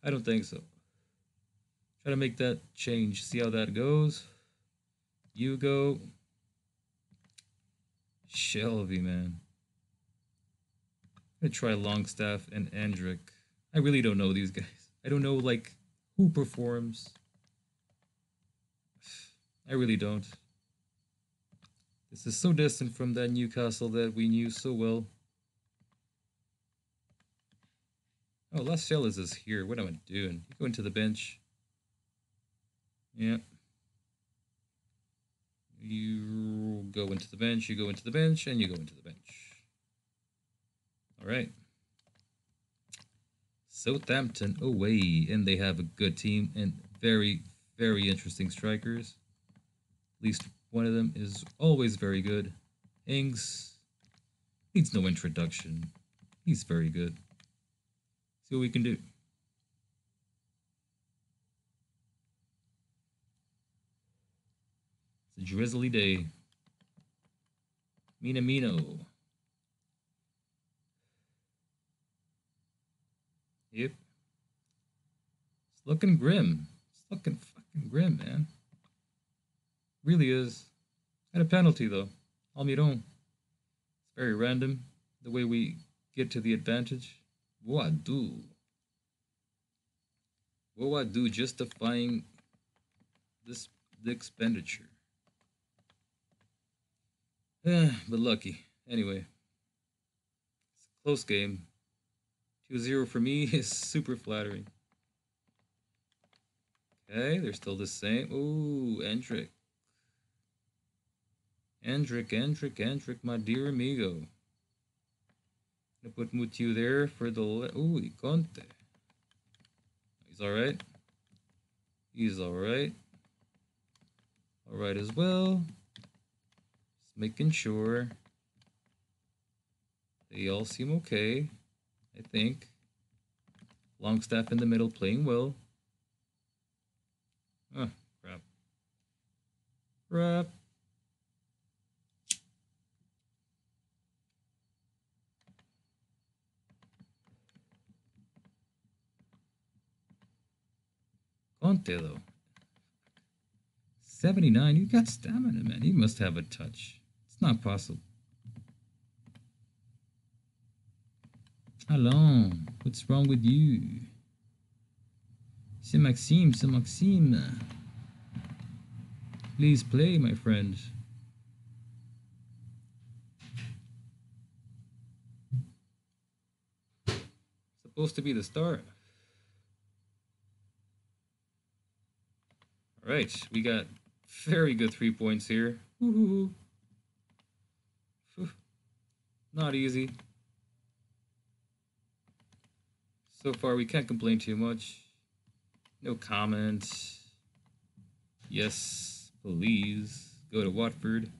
I don't think so. Try to make that change. See how that goes. You go. Shelvey, man. I'm gonna try Longstaff and Hendrick. I really don't know these guys. I don't know like who performs. I really don't. This is so distant from that Newcastle that we knew so well. Oh, Lascelles is here. What am I doing? You go into the bench. Yeah. You go into the bench, you go into the bench, and you go into the bench. All right. Southampton away, and they have a good team and very, very interesting strikers. At least one of them is always very good. Ings needs no introduction. He's very good. See what we can do. It's a drizzly day. Minamino. Yep. It's looking grim. It's looking fucking grim, man. Really is. Had a penalty though. Almiron. It's very random the way we get to the advantage. What do? What I do justifying this the expenditure? Eh, but lucky. Anyway, it's a close game. 2-0 for me is super flattering. Okay, they're still the same. Ooh, Hendrick. Hendrick, Hendrick, Hendrick, my dear amigo. Gonna put Mutiu there for the... Ooh, Conte. He's alright. He's alright. Alright as well. Just making sure. They all seem okay. I think. Longstaff in the middle playing well. Oh, crap. Crap. Conte, though. 79, you got stamina, man. You must have a touch. It's not possible. Hello, what's wrong with you? C'est Maxime, c'est Maxime. Please play, my friend. Supposed to be the start. Right, we got very good three points here. Not easy. So far, we can't complain too much. No comments. Yes, please. Go to Watford.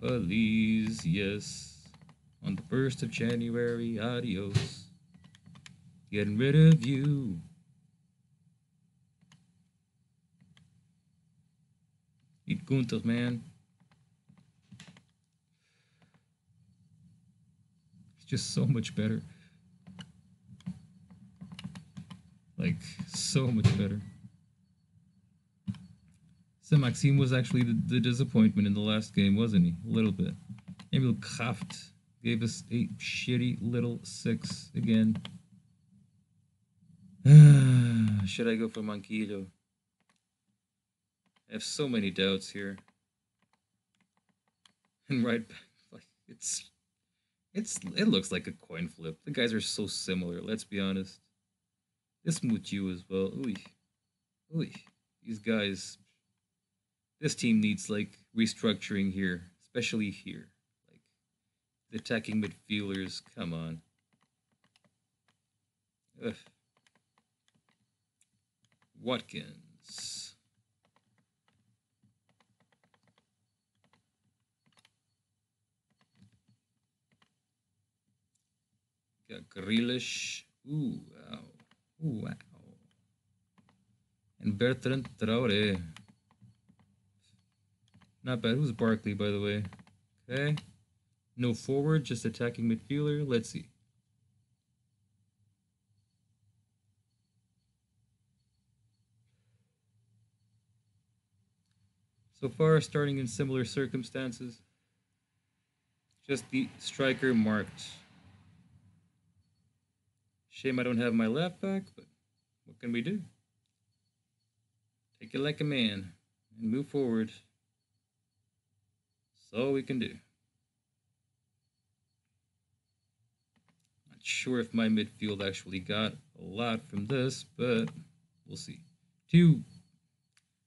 Please, yes. On the 1st of January, adios. Getting rid of you. Gunther, man. It's just so much better. Like, so much better. So Maxime was actually the, the, disappointment in the last game, wasn't he? A little bit. Emil Krafth gave us a shitty little six again. Should I go for Manquillo? I have so many doubts here. And right back, like it's, it's, it looks like a coin flip. The guys are so similar. Let's be honest. This Mutiu as well. Ooh, ooh, these guys. This team needs like restructuring here, especially here. Like the attacking midfielders. Come on. Ugh. Watkins. Got Grealish. Ooh, wow. Ooh, wow. And Bertrand Traore. Not bad. Who's Barkley, by the way? Okay. No forward, just attacking midfielder. Let's see. So far, starting in similar circumstances. Just the striker marked. Shame I don't have my left back, but what can we do? Take it like a man and move forward. That's all we can do. Not sure if my midfield actually got a lot from this, but we'll see. Two.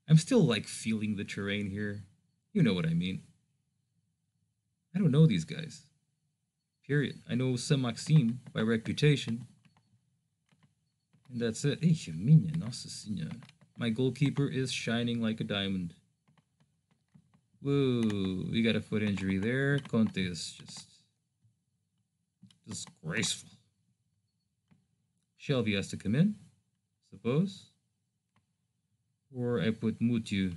I'm still like feeling the terrain here. You know what I mean. I don't know these guys. Period. I know Saint Maxime by reputation. And that's it. Eita, minha nossa senhora. My goalkeeper is shining like a diamond. Whoa, we got a foot injury there. Conte is just disgraceful. Shelvey has to come in, suppose. Or I put Muto,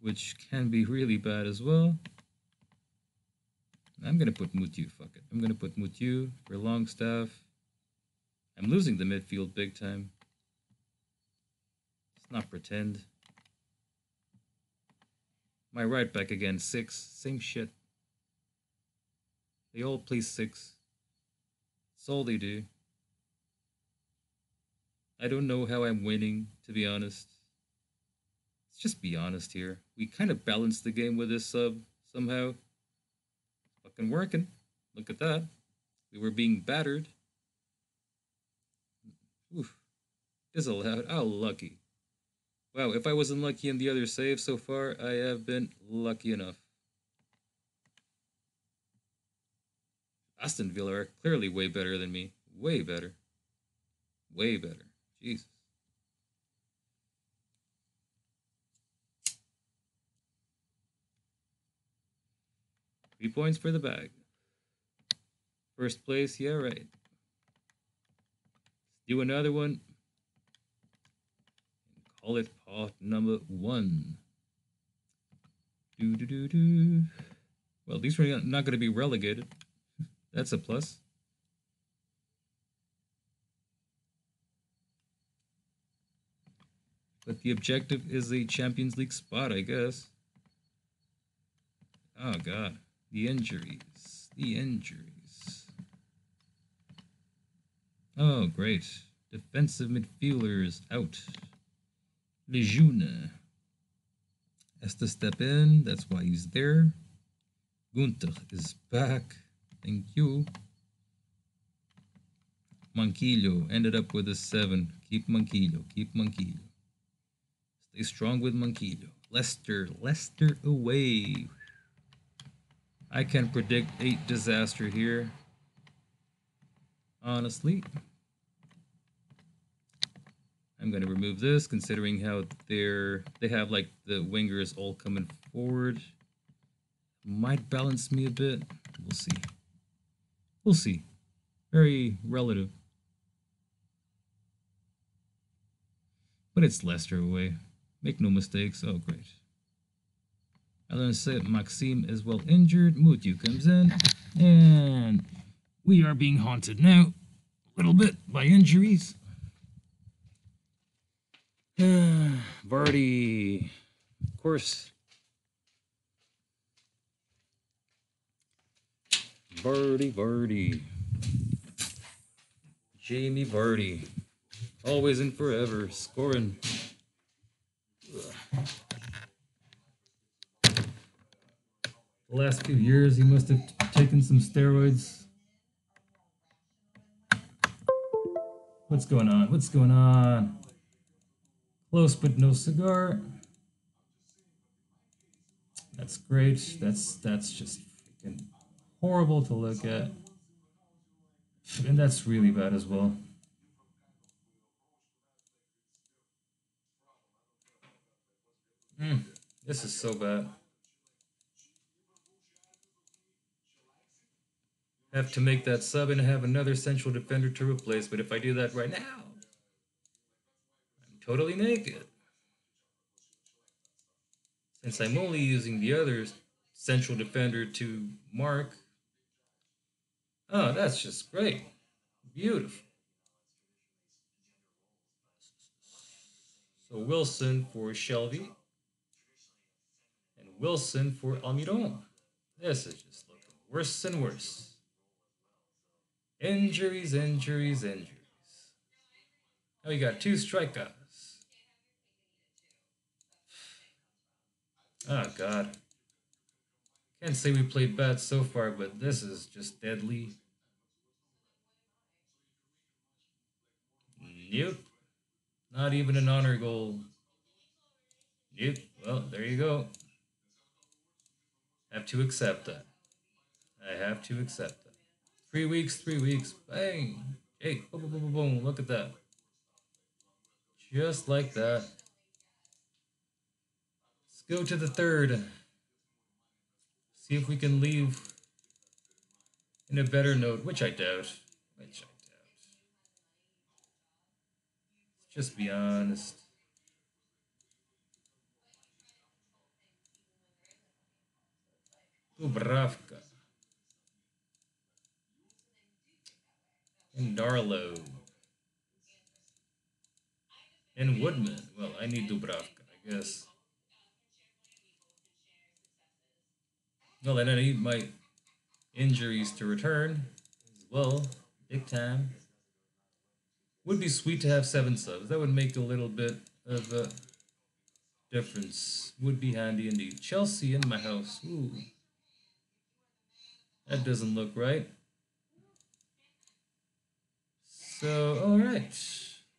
which can be really bad as well. I'm gonna put Muto. Fuck it. I'm gonna put Muto for Longstaff. I'm losing the midfield big time. Let's not pretend. My right back again, six. Same shit. They all play six. That's all they do. I don't know how I'm winning, to be honest. Let's just be honest here. We kind of balanced the game with this sub somehow. Fucking working. Look at that. We were being battered. Oof. Disallowed. How lucky. Wow, if I wasn't lucky in the other save so far, I have been lucky enough. Aston Villa are clearly way better than me. Way better. Way better. Jesus. Three points for the bag. First place, yeah, right. Do another one. Call it part number one. Do do do do. Well, least we're not going to be relegated. That's a plus. But the objective is a Champions League spot, I guess. Oh, God. The injuries. The injuries. Oh, great. Defensive midfielders out. Lejeune has to step in. That's why he's there. Gunther is back. Thank you. Manquillo ended up with a 7. Keep Manquillo. Keep Manquillo. Stay strong with Manquillo. Leicester. Leicester away. I can predict 8 disaster here. Honestly. I'm going to remove this considering how they're they have like the wingers all coming forward. Might balance me a bit. We'll see. We'll see. Very relative. But it's Leicester away. Make no mistakes. Oh, great. Allan Saint-Maximin is well injured. Muto comes in. And we are being haunted now. A little bit by injuries. Vardy. Of course. Vardy, Vardy. Jamie Vardy. Always and forever. Scoring. The last few years, he must have taken some steroids. What's going on? What's going on? Close but no cigar. That's great. That's that's just freaking horrible to look at. And that's really bad as well. Mm, this is so bad. Have to make that sub and have another central defender to replace, but if I do that right now, totally naked. Since I'm only using the other central defender to mark, oh, that's just great. Beautiful. So Wilson for Shelvey. and Wilson for Almiron. This is just looking worse and worse. Injuries, injuries, injuries. Now we got two strikeouts. Oh, God. Can't say we played bad so far, but this is just deadly. Nope. Not even an honor goal. Nope. Well, there you go. Have to accept that. I have to accept that. Three weeks, three weeks. Bang. Hey, boom, boom, boom, boom. Look at that. Just like that go to the third. See if we can leave in a better note, which I doubt. Which I doubt. Just be honest. Dubravka. And Darlow. And Woodman. Well, I need Dubravka, I guess. Well, then I need my injuries to return as well. Big time. Would be sweet to have seven subs. That would make a little bit of a difference. Would be handy indeed. Chelsea in my house. Ooh. That doesn't look right. So, alright.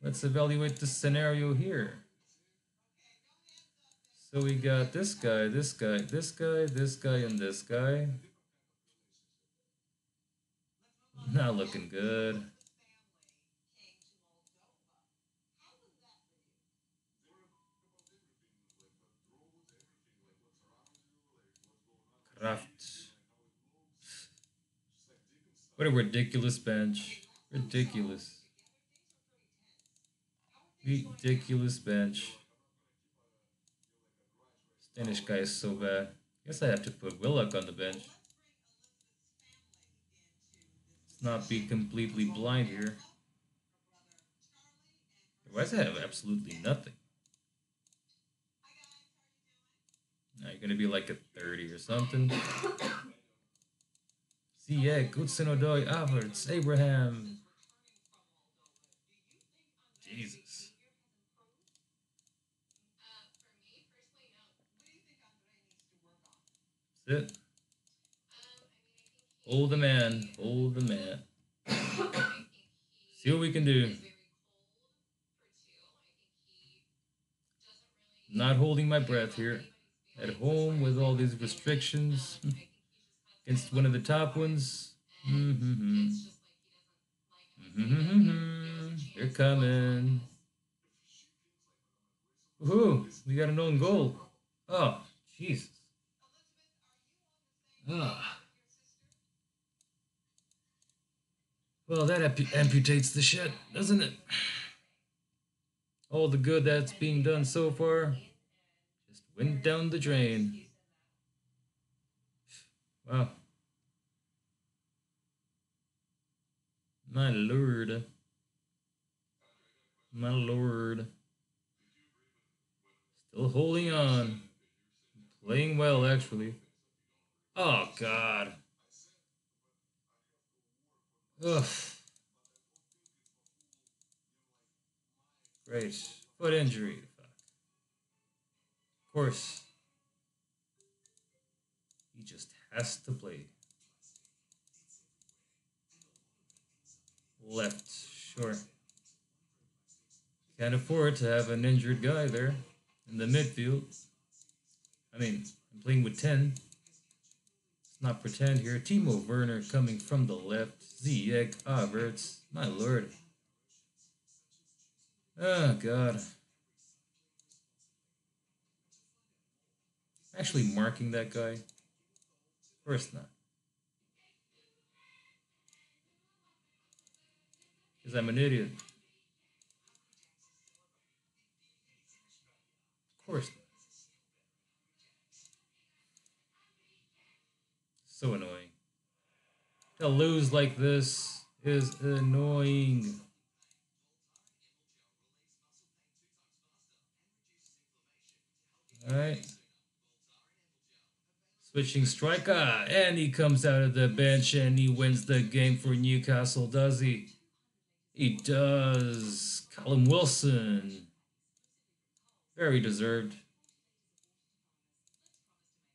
Let's evaluate the scenario here. So we got this guy, this guy, this guy, this guy, and this guy. Not looking good. Krafth. What a ridiculous bench. Ridiculous. Ridiculous bench. Danish guy is so uh, bad. Guess I have to put Willock on the bench. Let's not be completely blind here. Why does I have absolutely nothing? Now you're gonna be like a 30 or something. Ziyech, Hudson-Odoi, Havertz, Abraham. Jesus. That's it. Hold the man. Hold the man. See what we can do. Not holding my breath here. At home with all these restrictions. Against one of the top ones. Mm-hmm. Mm-hmm. They're coming. Woohoo! We got an own goal. Oh, Jesus. Ah. Well, that ampu- amputates the shit, doesn't it? All the good that's being done so far just went down the drain. Wow. My lord. My lord. Still holding on. Playing well, actually. Oh, God. Ugh. Great. Foot injury. Fuck. Of course. He just has to play. Left, sure. Can't afford to have an injured guy there in the midfield. I mean, I'm playing with 10. Not pretend here. Timo Werner coming from the left. Ziyech, Havertz. My lord. Oh, God. Actually marking that guy. Of course not. Because I'm an idiot. Of course not. So annoying. To lose like this is annoying. Alright. Switching striker, ah, and he comes out of the bench and he wins the game for Newcastle, does he? He does. Callum Wilson. Very deserved.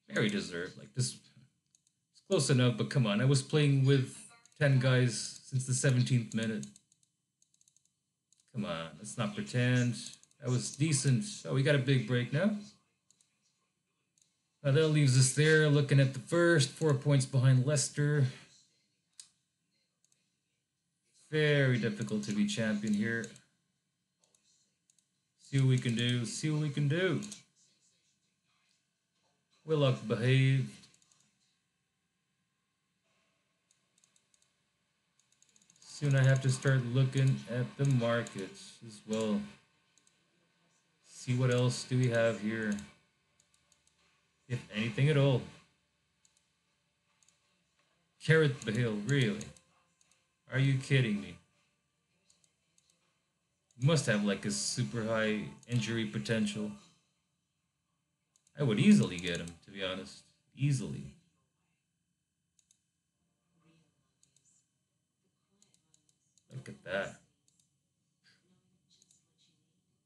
Very deserved. Like this, close enough, but come on. I was playing with 10 guys since the 17th minute. Come on, let's not pretend. That was decent. Oh, we got a big break now. Uh, that leaves us there looking at the first, four points behind Leicester. Very difficult to be champion here. See what we can do, see what we can do. Willock behaved. Soon I have to start looking at the markets as well. See what else do we have here if anything at all. Gareth Bale, really? Are you kidding me? must have like a super high injury potential. I would easily get him, to be honest. Easily. Look at that.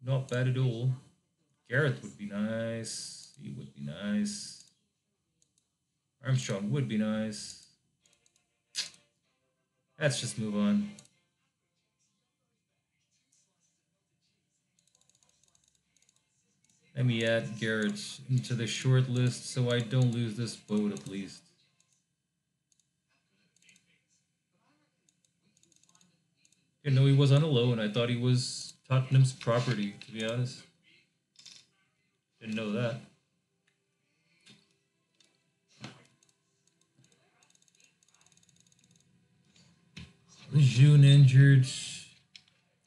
Not bad at all. Gareth would be nice. He would be nice. Armstrong would be nice. Let's just move on. Let me add Garrett into the short list so I don't lose this boat at least. Didn't know he was on a loan. I thought he was Tottenham's property, to be honest. Didn't know that. June injured.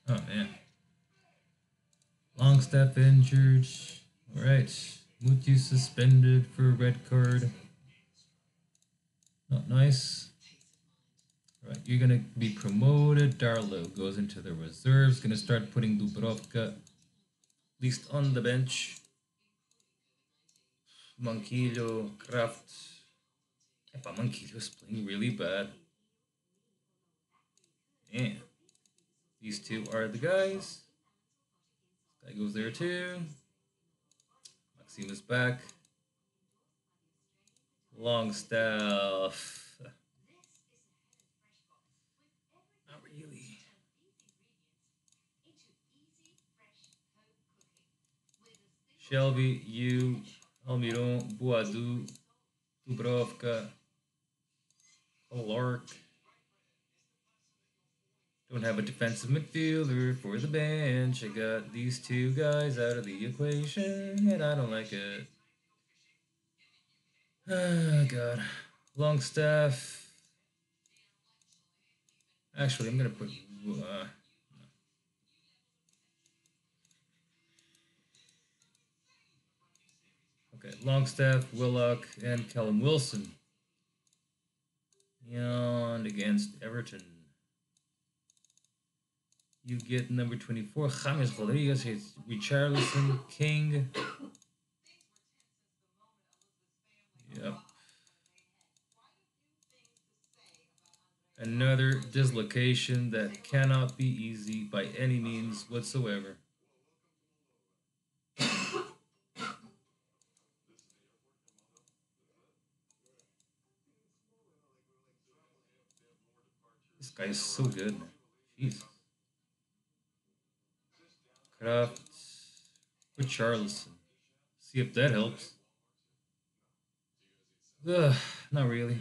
Oh man. Longstaff injured. Alright. Muto suspended for a red card. Not nice. Alright, you're gonna be promoted. Darlow goes into the reserves. Gonna start putting Dubravka at least on the bench. Manquillo, Krafth. Epa, Manquillo's playing really bad. And these two are the guys. Guy goes there too. Maximin is back. Longstaff. Not really. Shelvey, you, Almiron, Boadu, Dubravka, Lark. Don't have a defensive midfielder for the bench. I got these two guys out of the equation, and I don't like it. Ah, God. Longstaff. Actually, I'm going to put. Uh, okay, Longstaff, Willock, and Callum Wilson. And against Everton. You get number 24, James Rodriguez, Richarlison, King. Yep. Another dislocation that cannot be easy by any means whatsoever. Guy is so good. Jeez. Krafth. Put Charleston. See if that helps. Ugh, not really.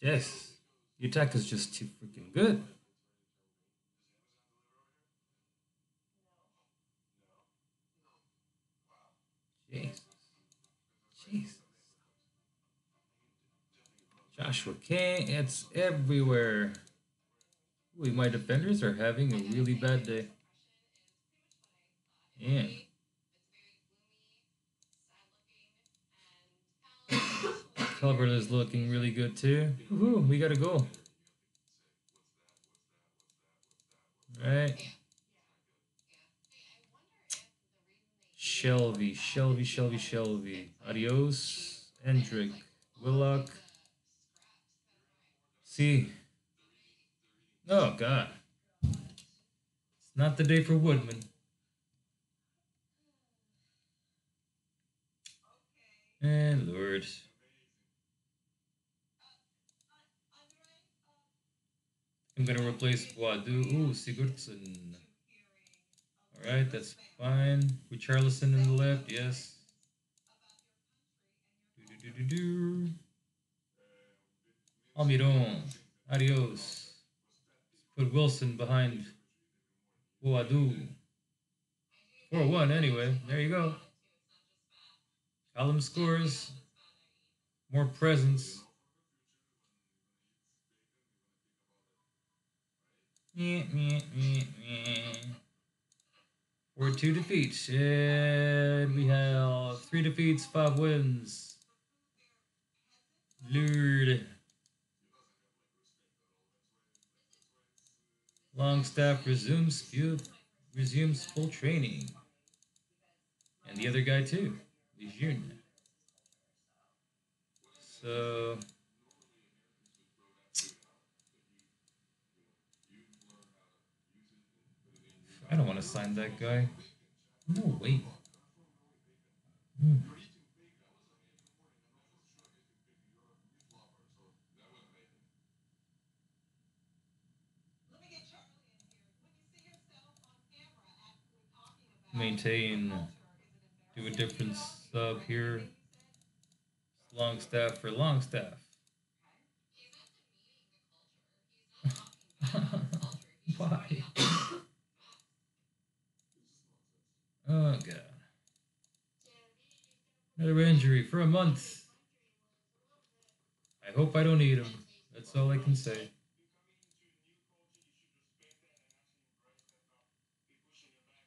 Yes. The attack is just too freaking good. Jesus. Jesus. Joshua King, it's everywhere. Ooh, my defenders are having a really bad day. Yeah. Calvert is looking really good too. Woohoo, we got a goal. Right. Shelvey, Shelvey, Shelvey, Shelvey. Adios. Hendrick. Willock. See. Oh, God. It's not the day for Woodman. And Lord. I'm gonna replace Boadu. Ooh, Sigurdsson. Alright, that's fine. Richarlison in the left, yes. Do do do do do. Almiron. Adios. Put Wilson behind Boadu. 4 1 anyway. There you go. Callum scores. More presence. Meh, meh, meh, meh. We're two defeats, and we have three defeats, five wins. Lord. Longstaff resumes full, resumes full training. And the other guy too, Lejeune. So I don't want to sign that guy. No way. Hmm. Maintain. Do a different sub here. Longstaff for Longstaff. Why? Oh god. Another injury for a month. I hope I don't need him. That's all I can say.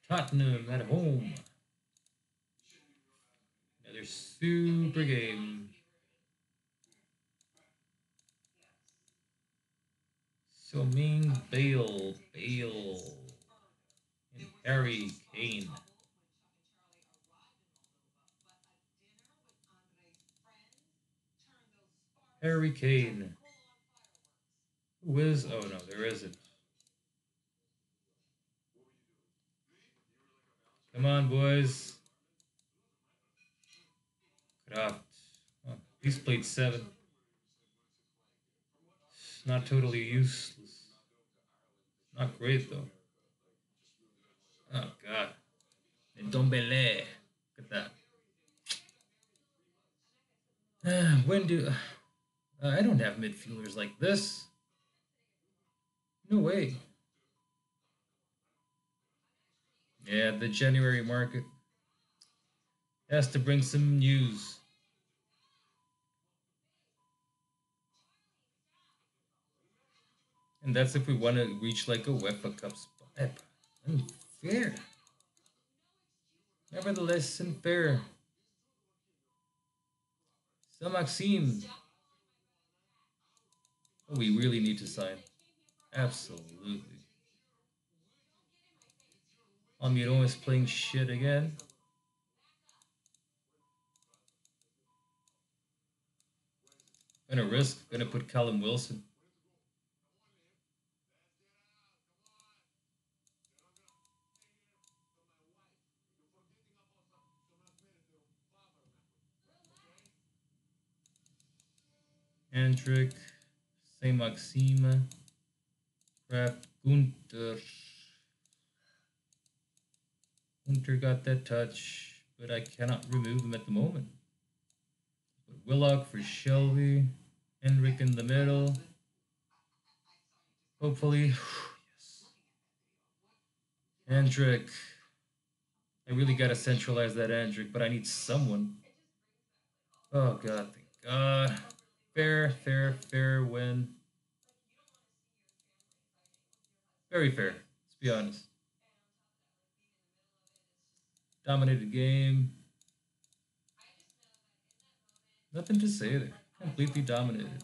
Tottenham at home. Another super game. So Ming Bale, Bale, and Harry Kane. Harry Kane. Who is? Oh no, there isn't. Come on, boys. Krafth. Oh, he's played seven. It's Not totally useless. Not great though. Oh god. And Ndombele. Look at that. when do uh, I don't have midfielders like this. No way. Yeah, the January market has to bring some news. And that's if we want to reach like a UEFA Cup spot. Unfair. Nevertheless, unfair. So Maxime. Oh, we really need to sign. Absolutely. Almiron is playing shit again. Gonna risk, gonna put Callum Wilson. Hendrick, Saint-Maximin, Crap, Gunter. Gunter got that touch, but I cannot remove him at the moment. Put Willock for Shelvey, Hendrick in the middle. Hopefully, yes. Hendrick. I really gotta centralize that Hendrick, but I need someone. Oh god, thank god. Fair, fair, fair win. Very fair, let's be honest. Dominated game. Nothing to say there. Completely dominated.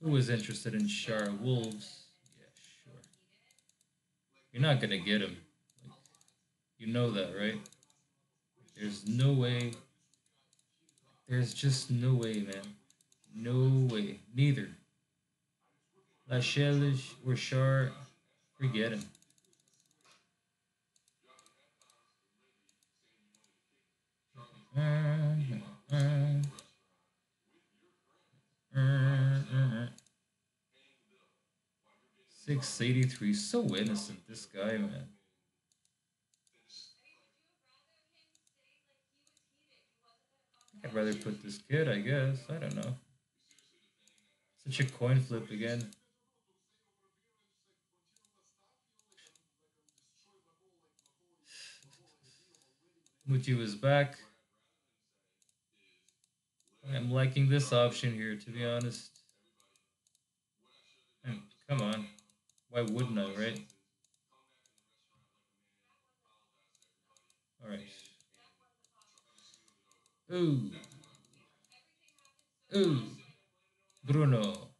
Who was interested in Shara Wolves? Yeah, sure. You're not gonna get him. Like, you know that, right? There's no way. There's just no way, man. No way. Neither. Lascelles or Schär, forget him. Six eighty three, so innocent. This guy, man. I'd rather put this kid, I guess. I don't know. Such a coin flip again. Muto was back. I'm liking this option here, to be honest. Come on. Why wouldn't I, right? Alright. Ooh. Ooh. Bruno.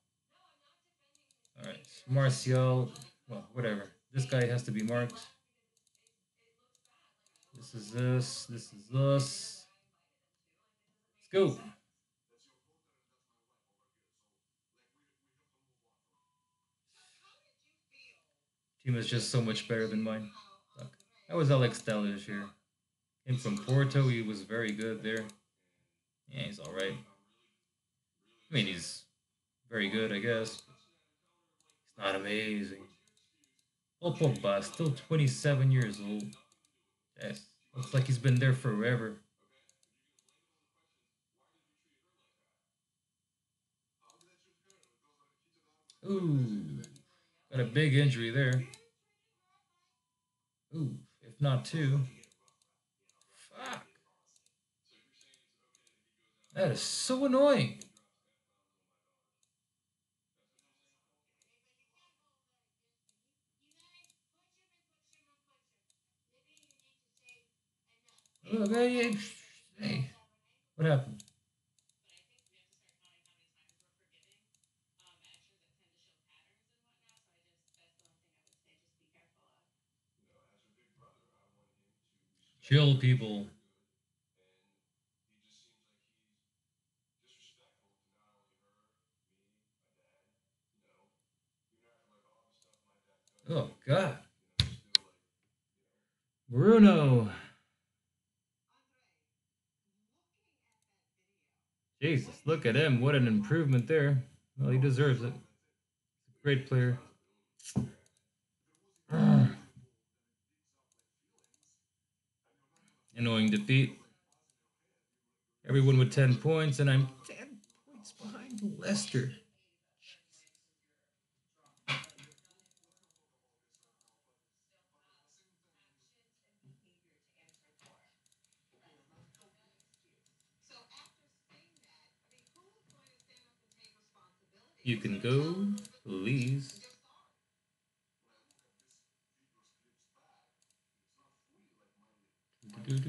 Alright. Martial. Well, whatever. This guy has to be marked. This is this. This is this. Let's go. Team is just so much better than mine. Fuck. That was Alex Telles here. Came from Porto. He was very good there. Yeah, he's all right. I mean, he's very good, I guess. He's not amazing. Paul Pogba, still 27 years old. Yes, looks like he's been there forever. Ooh, got a big injury there. Ooh, if not two. Fuck. That is so annoying. Look, hey, what happened? Chill, people. Oh, God. Bruno. Jesus, look at him. What an improvement there. Well, he deserves it. Great player. Annoying defeat. Everyone with 10 points, and I'm 10 points behind Leicester. You can go, please. Saint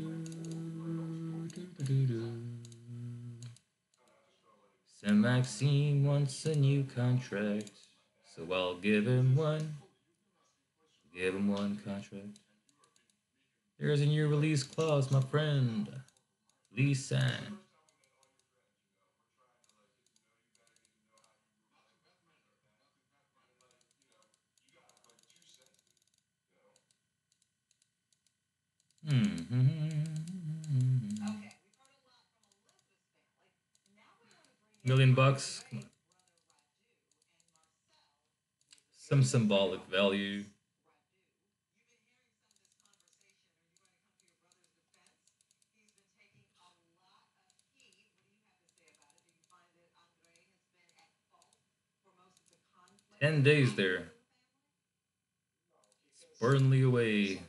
Maxime wants a new contract, so I'll give him one. Give him one contract. There's a new release clause, my friend. Please sign. Million bucks. Some symbolic value. Ten days there. Burnley away.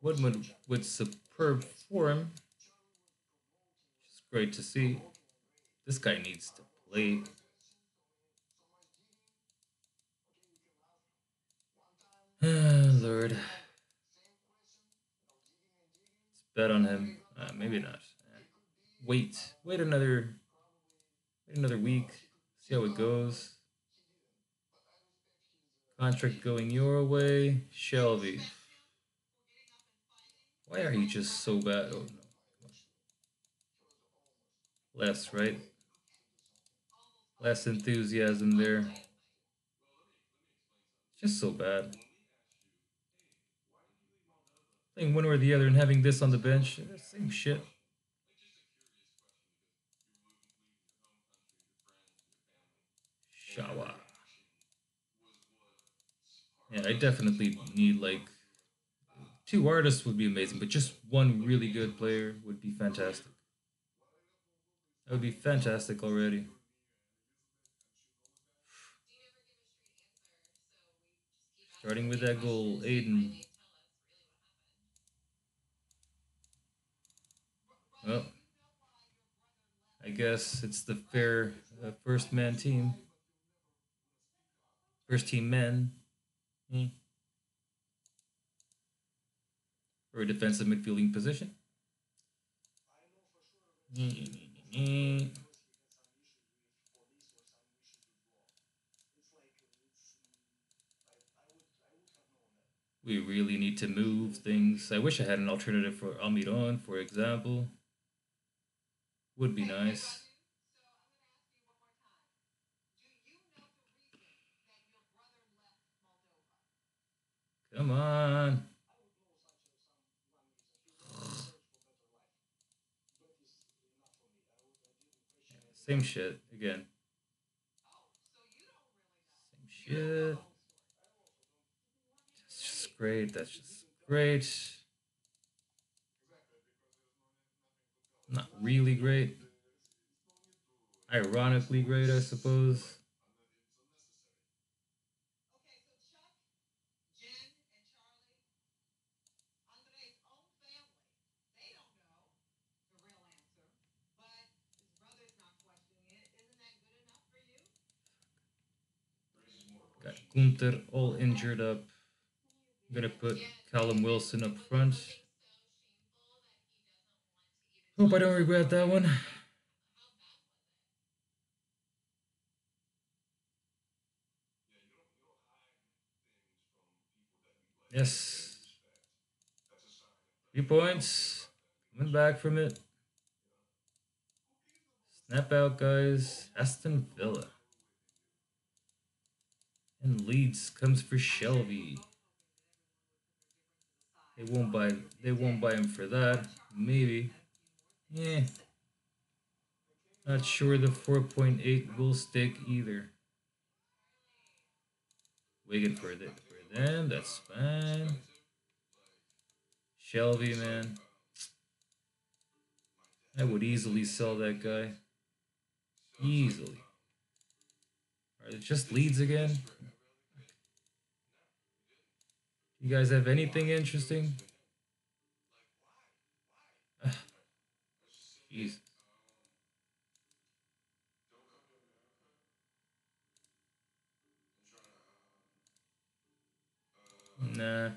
Woodman with superb form. It's great to see. This guy needs to play. Lord. Let's bet on him. Uh, maybe not. Wait. Wait another wait another week. See how it goes. Contract going your way. Shelvey. Why are you just so bad? Oh no. Less, right? Less enthusiasm there. Just so bad. Playing one or the other and having this on the bench, same shit. Shawa. Yeah, I definitely need like two artists would be amazing, but just one really good player would be fantastic. That would be fantastic already. Starting with that goal, Aiden. Well, I guess it's the fair uh, first man team. First team men. Hmm or a defensive midfielding position. We really need to move things. I wish I had an alternative for Almiron, for example. Would be nice. Come on. Same shit again. Same shit. Great. That's just great. Not really great. Ironically great, I suppose. Got Gunther all injured up. I'm gonna put Callum Wilson up front. Hope I don't regret that one. Yes. Three points. Coming back from it. Snap out, guys. Aston Villa. And Leeds comes for Shelvey. They won't buy they won't buy him for that. Maybe. Yeah. Not sure the 4.8 will stick either. Waiting for, the, for them, that's fine. Shelvey, man. I would easily sell that guy. Easily. Are it just leads again? You guys have anything interesting? Jeez. Nah.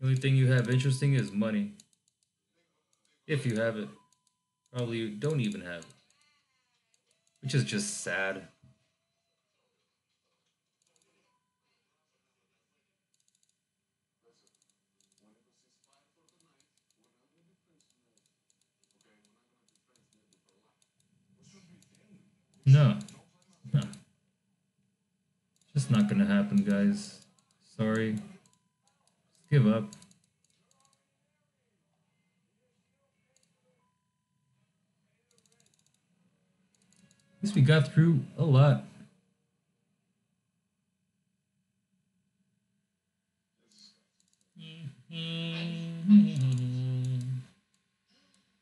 The only thing you have interesting is money. If you have it. Probably you don't even have it. Which is just sad. No. No. Just not gonna happen, guys. Sorry. Just give up. At least we got through a lot.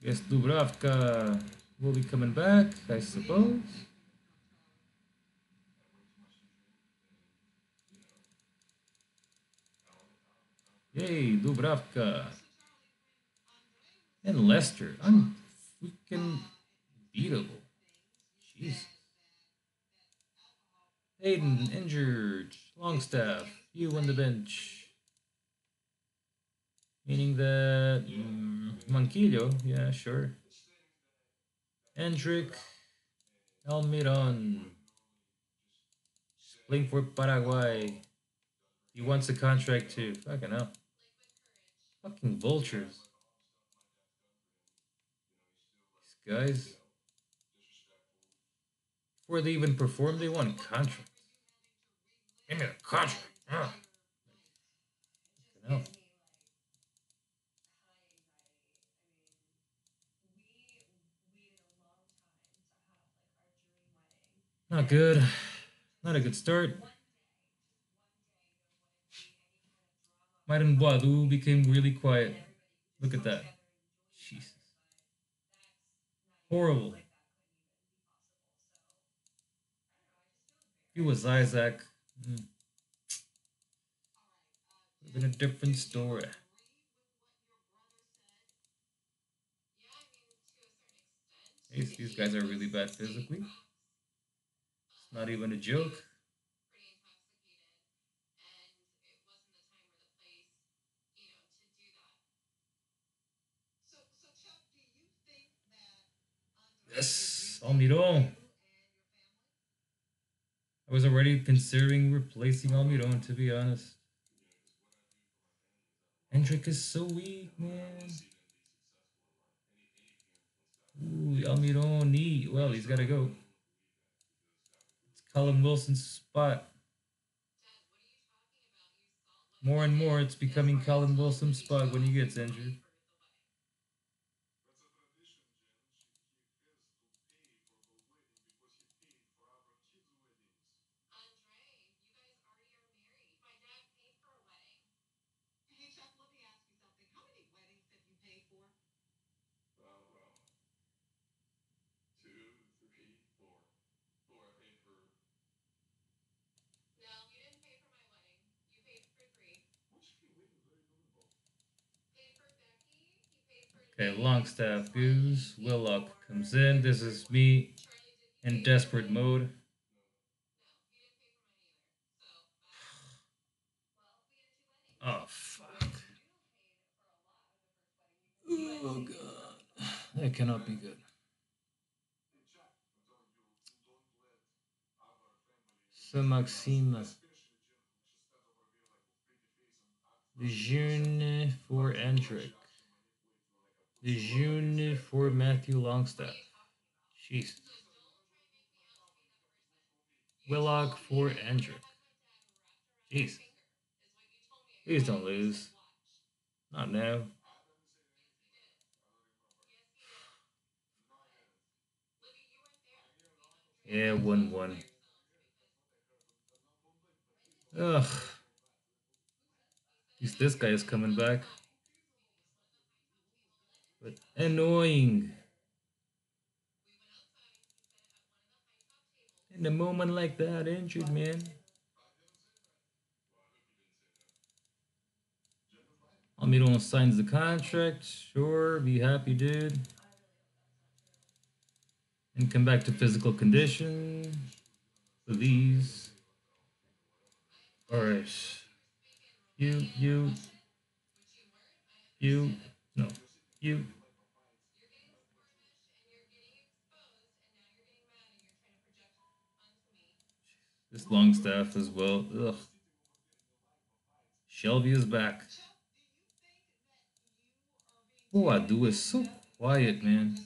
Guess Dubravka will be coming back, I suppose. Yay, Dubravka. And Leicester. Unfreaking beatable. Jeez. Hayden injured. Longstaff, you on the bench. Meaning that mm, Manquillo, yeah, sure. Hendrick, Almiron, playing for Paraguay. He wants a contract too. Fucking hell. Fucking vultures. These guys. Before they even perform, they want contracts. Give me a contract. Not good. Not a good start. Myron Boadu became really quiet. Look at that. Jesus. Horrible. He was Isak, mm, have been a different story. These, these guys are really bad physically. It's not even a joke. Yes, oh, Almiron. I was already considering replacing Almiron, to be honest. Hendrick is so weak, man. Ooh, Almiron knee. Well, he's got to go. It's Callum Wilson's spot. More and more, it's becoming Callum Wilson's spot when he gets injured. Okay, Longstaff goes. Willock comes in. This is me in desperate mode. Oh, fuck. Oh, God. That cannot be good. Saint-Maximin. Jeune for Hendrick. June for Matthew Longstaff. Jesus. Willock for Hendrick. Jeez. Please don't lose. Not now. Yeah, 1 1. Ugh. At least this guy is coming back. But annoying. In a moment like that, injured man. Almiron signs the contract. Sure, be happy, dude. And come back to physical condition. Please. Alright. You, you, you, no you this Longstaff as well. Ugh. Shelvey is back. Oh, I do is so quiet, man.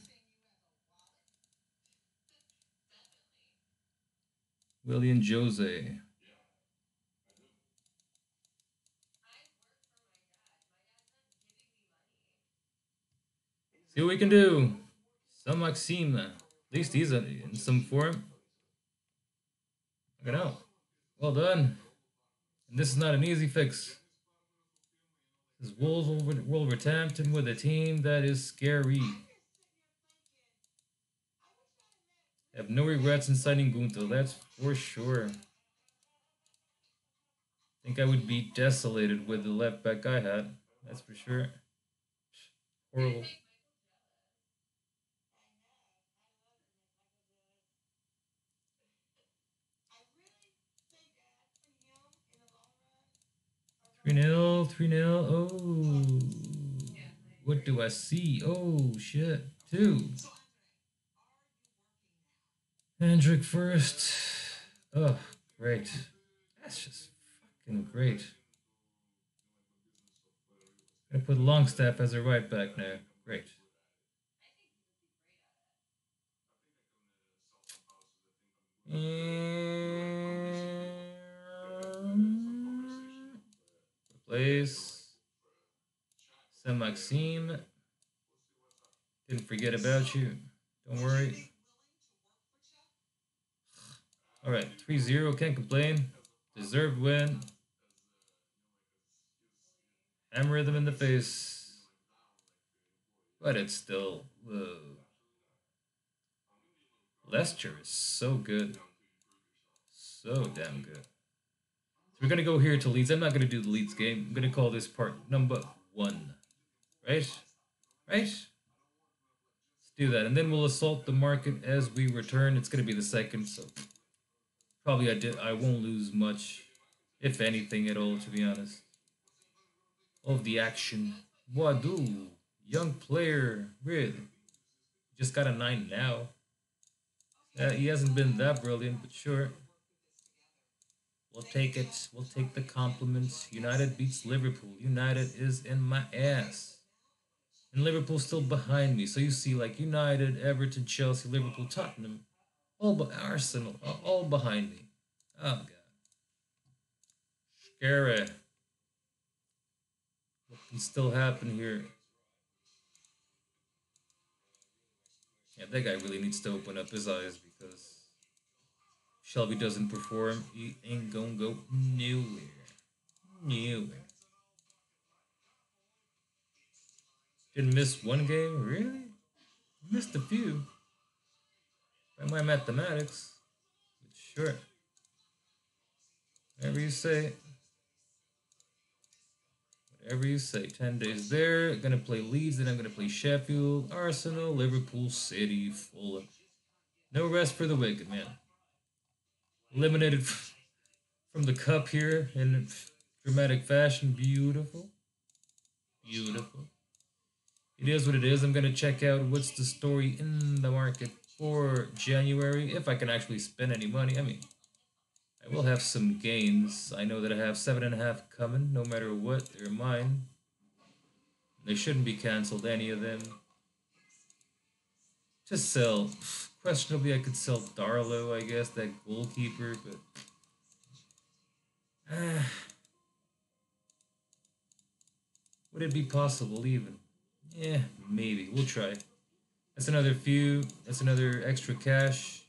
Willian José. See what we can do. Saint-Maximin. At least he's in some form. Look it out. Well done. And this is not an easy fix. This Wolves will over Wolverhampton with a team that is scary. I have no regrets in signing Gunto, that's for sure. I think I would be desolated with the left back I had, that's for sure. Horrible. Three nil, three nil. Oh, what do I see? Oh shit, two. Hendrick first. Oh, great. That's just fucking great. I put Longstaff as a right back now. Great. And place. Saint Maximin. Didn't forget about you. Don't worry. Alright, 3 0. Can't complain. Deserved win. Hammer them in the face. But it's still. Whoa. Leicester is so good. So damn good. We're going to go here to Leeds. I'm not going to do the Leeds game. I'm going to call this part number one. Right? Right? Let's do that. And then we'll assault the market as we return. It's going to be the second, so probably I, did, I won't lose much, if anything at all, to be honest. Of the action. Boadu. Young player. Really. Just got a 9 now. Uh, he hasn't been that brilliant, but sure. We'll take it. We'll take the compliments. United beats Liverpool. United is in my ass. And Liverpool's still behind me. So you see, like United, Everton, Chelsea, Liverpool, Tottenham, all but Arsenal, all behind me. Oh god. Scary. What can still happen here? Yeah, that guy really needs to open up his eyes because Shelvey doesn't perform, he ain't gonna go nowhere. Nowhere. Didn't miss one game? Really? Missed a few. By my mathematics. But sure. Whatever you say. Whatever you say. 10 days there. Gonna play Leeds, then I'm gonna play Sheffield, Arsenal, Liverpool, City, Fulham. No rest for the wicked, man. Eliminated from the cup here in dramatic fashion. Beautiful. Beautiful. It is what it is. I'm gonna check out what's the story in the market for January, if I can actually spend any money. I mean, I will have some gains. I know that I have seven and a half coming, no matter what. They're mine. They shouldn't be canceled, any of them. To sell. Questionably, I could sell Darlow, I guess, that goalkeeper, but. Uh, would it be possible, even? Yeah, maybe. We'll try. That's another few. That's another extra cash.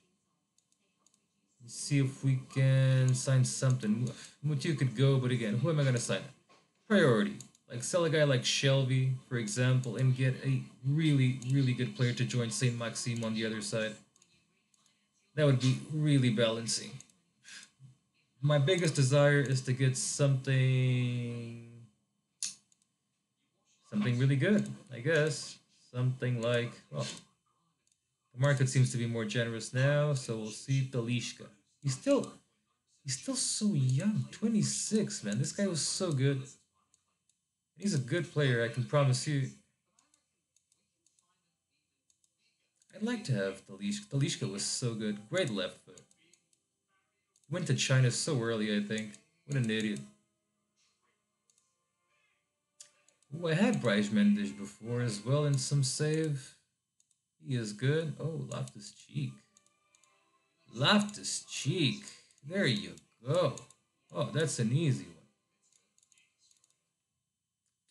Let's see if we can sign something. Muto could go, but again, who am I going to sign? Priority. Like sell a guy like Shelvey, for example, and get a really, really good player to join St. Maximin on the other side. That would be really balancing. My biggest desire is to get something something really good, I guess. Something like, well, the market seems to be more generous now, so we'll see Talisca. He's still, he's still so young, 26, man. This guy was so good. He's a good player, I can promise you. Like to have Talisca. Talisca was so good. Great left foot. Went to China so early, I think. What an idiot. Ooh, I had Brais Méndez before as well in some save. He is good. Oh, Loftus Cheek. Loftus Cheek. There you go. Oh, that's an easy one.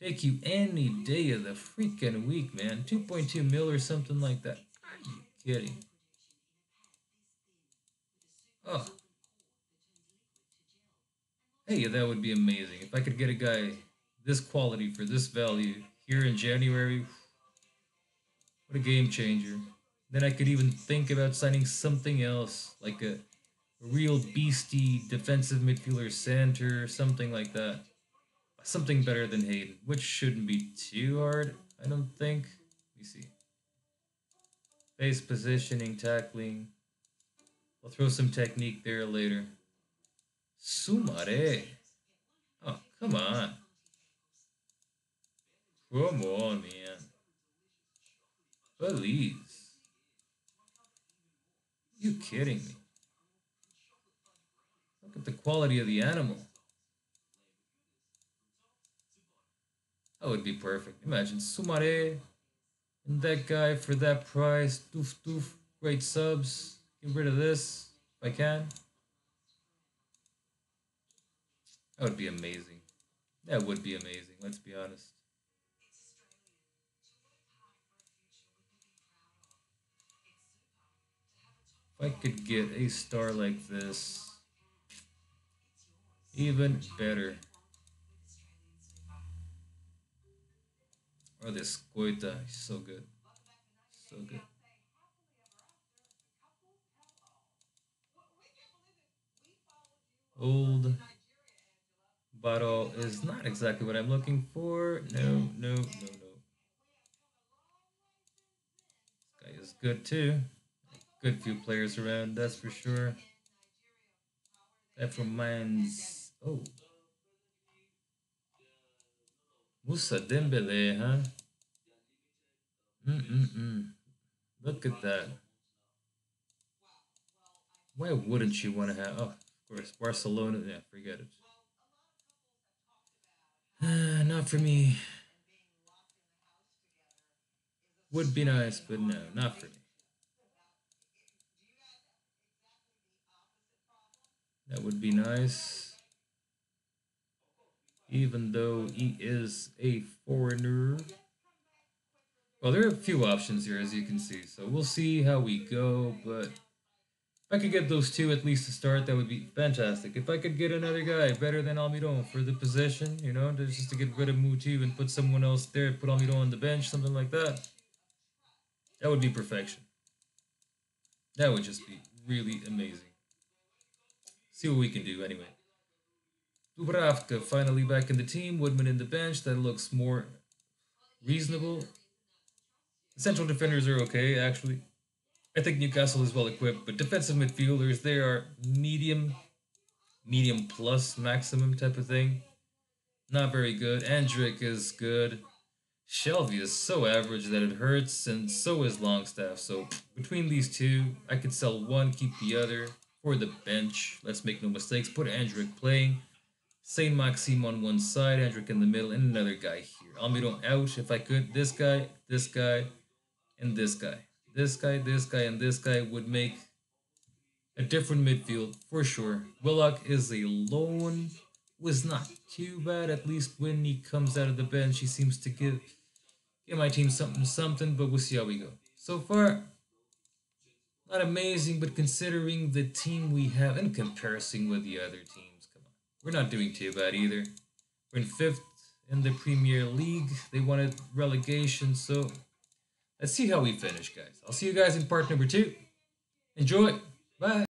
Take you any day of the freaking week, man. 2.2 mil or something like that. Kidding? Oh. Hey, that would be amazing. If I could get a guy this quality for this value here in January, what a game changer. Then I could even think about signing something else, like a, real beastie defensive midfielder center, something like that. Something better than Hayden, which shouldn't be too hard, I don't think. Let me see. Base positioning, tackling. I'll throw some technique there later. Soumaré. Oh, come on. Come on, man. Please. You kidding me? Look at the quality of the animal. That would be perfect. Imagine Soumaré and that guy for that price. Doof doof. Great subs. Get rid of this if I can. That would be amazing. That would be amazing, let's be honest. If I could get a star like this, even better. Or this Goita, he's so good. So good. Old bottle is not exactly what I'm looking for. No, no, no, no. This guy is good too good few players around, that's for sure. That reminds. Oh. Moussa Dembele, huh? Mm-mm-mm. Look at that. Why wouldn't you want to have... Oh, of course, Barcelona. Yeah, forget it. Uh, not for me. Would be nice, but no, not for me. That would be nice. Even though he is a foreigner. Well, there are a few options here, as you can see. So we'll see how we go, but if I could get those two at least to start, that would be fantastic. If I could get another guy better than Almiron for the position, you know, just to get rid of Muto and put someone else there, put Almiron on the bench, something like that, that would be perfection. That would just be really amazing. See what we can do anyway. Dubravka finally back in the team. Woodman in the bench. That looks more reasonable. Central defenders are okay, actually. I think Newcastle is well equipped, but defensive midfielders, they are medium, medium plus maximum type of thing. Not very good. Andrick is good. Shelvey is so average that it hurts, and so is Longstaff. So between these two, I could sell one, keep the other for the bench. Let's make no mistakes. Put Andrick playing. Saint Maximin on one side, Andrick in the middle, and another guy here. Almiron out if I could. This guy, this guy, and this guy. This guy, this guy, and this guy would make a different midfield for sure. Willock is a lone. Was not too bad, at least when he comes out of the bench. He seems to give give my team something something, but we'll see how we go. So far, not amazing, but considering the team we have in comparison with the other on. We're not doing too bad either. We're in fifth in the Premier League. They wanted relegation, so let's see how we finish, guys. I'll see you guys in part number two. Enjoy. Bye.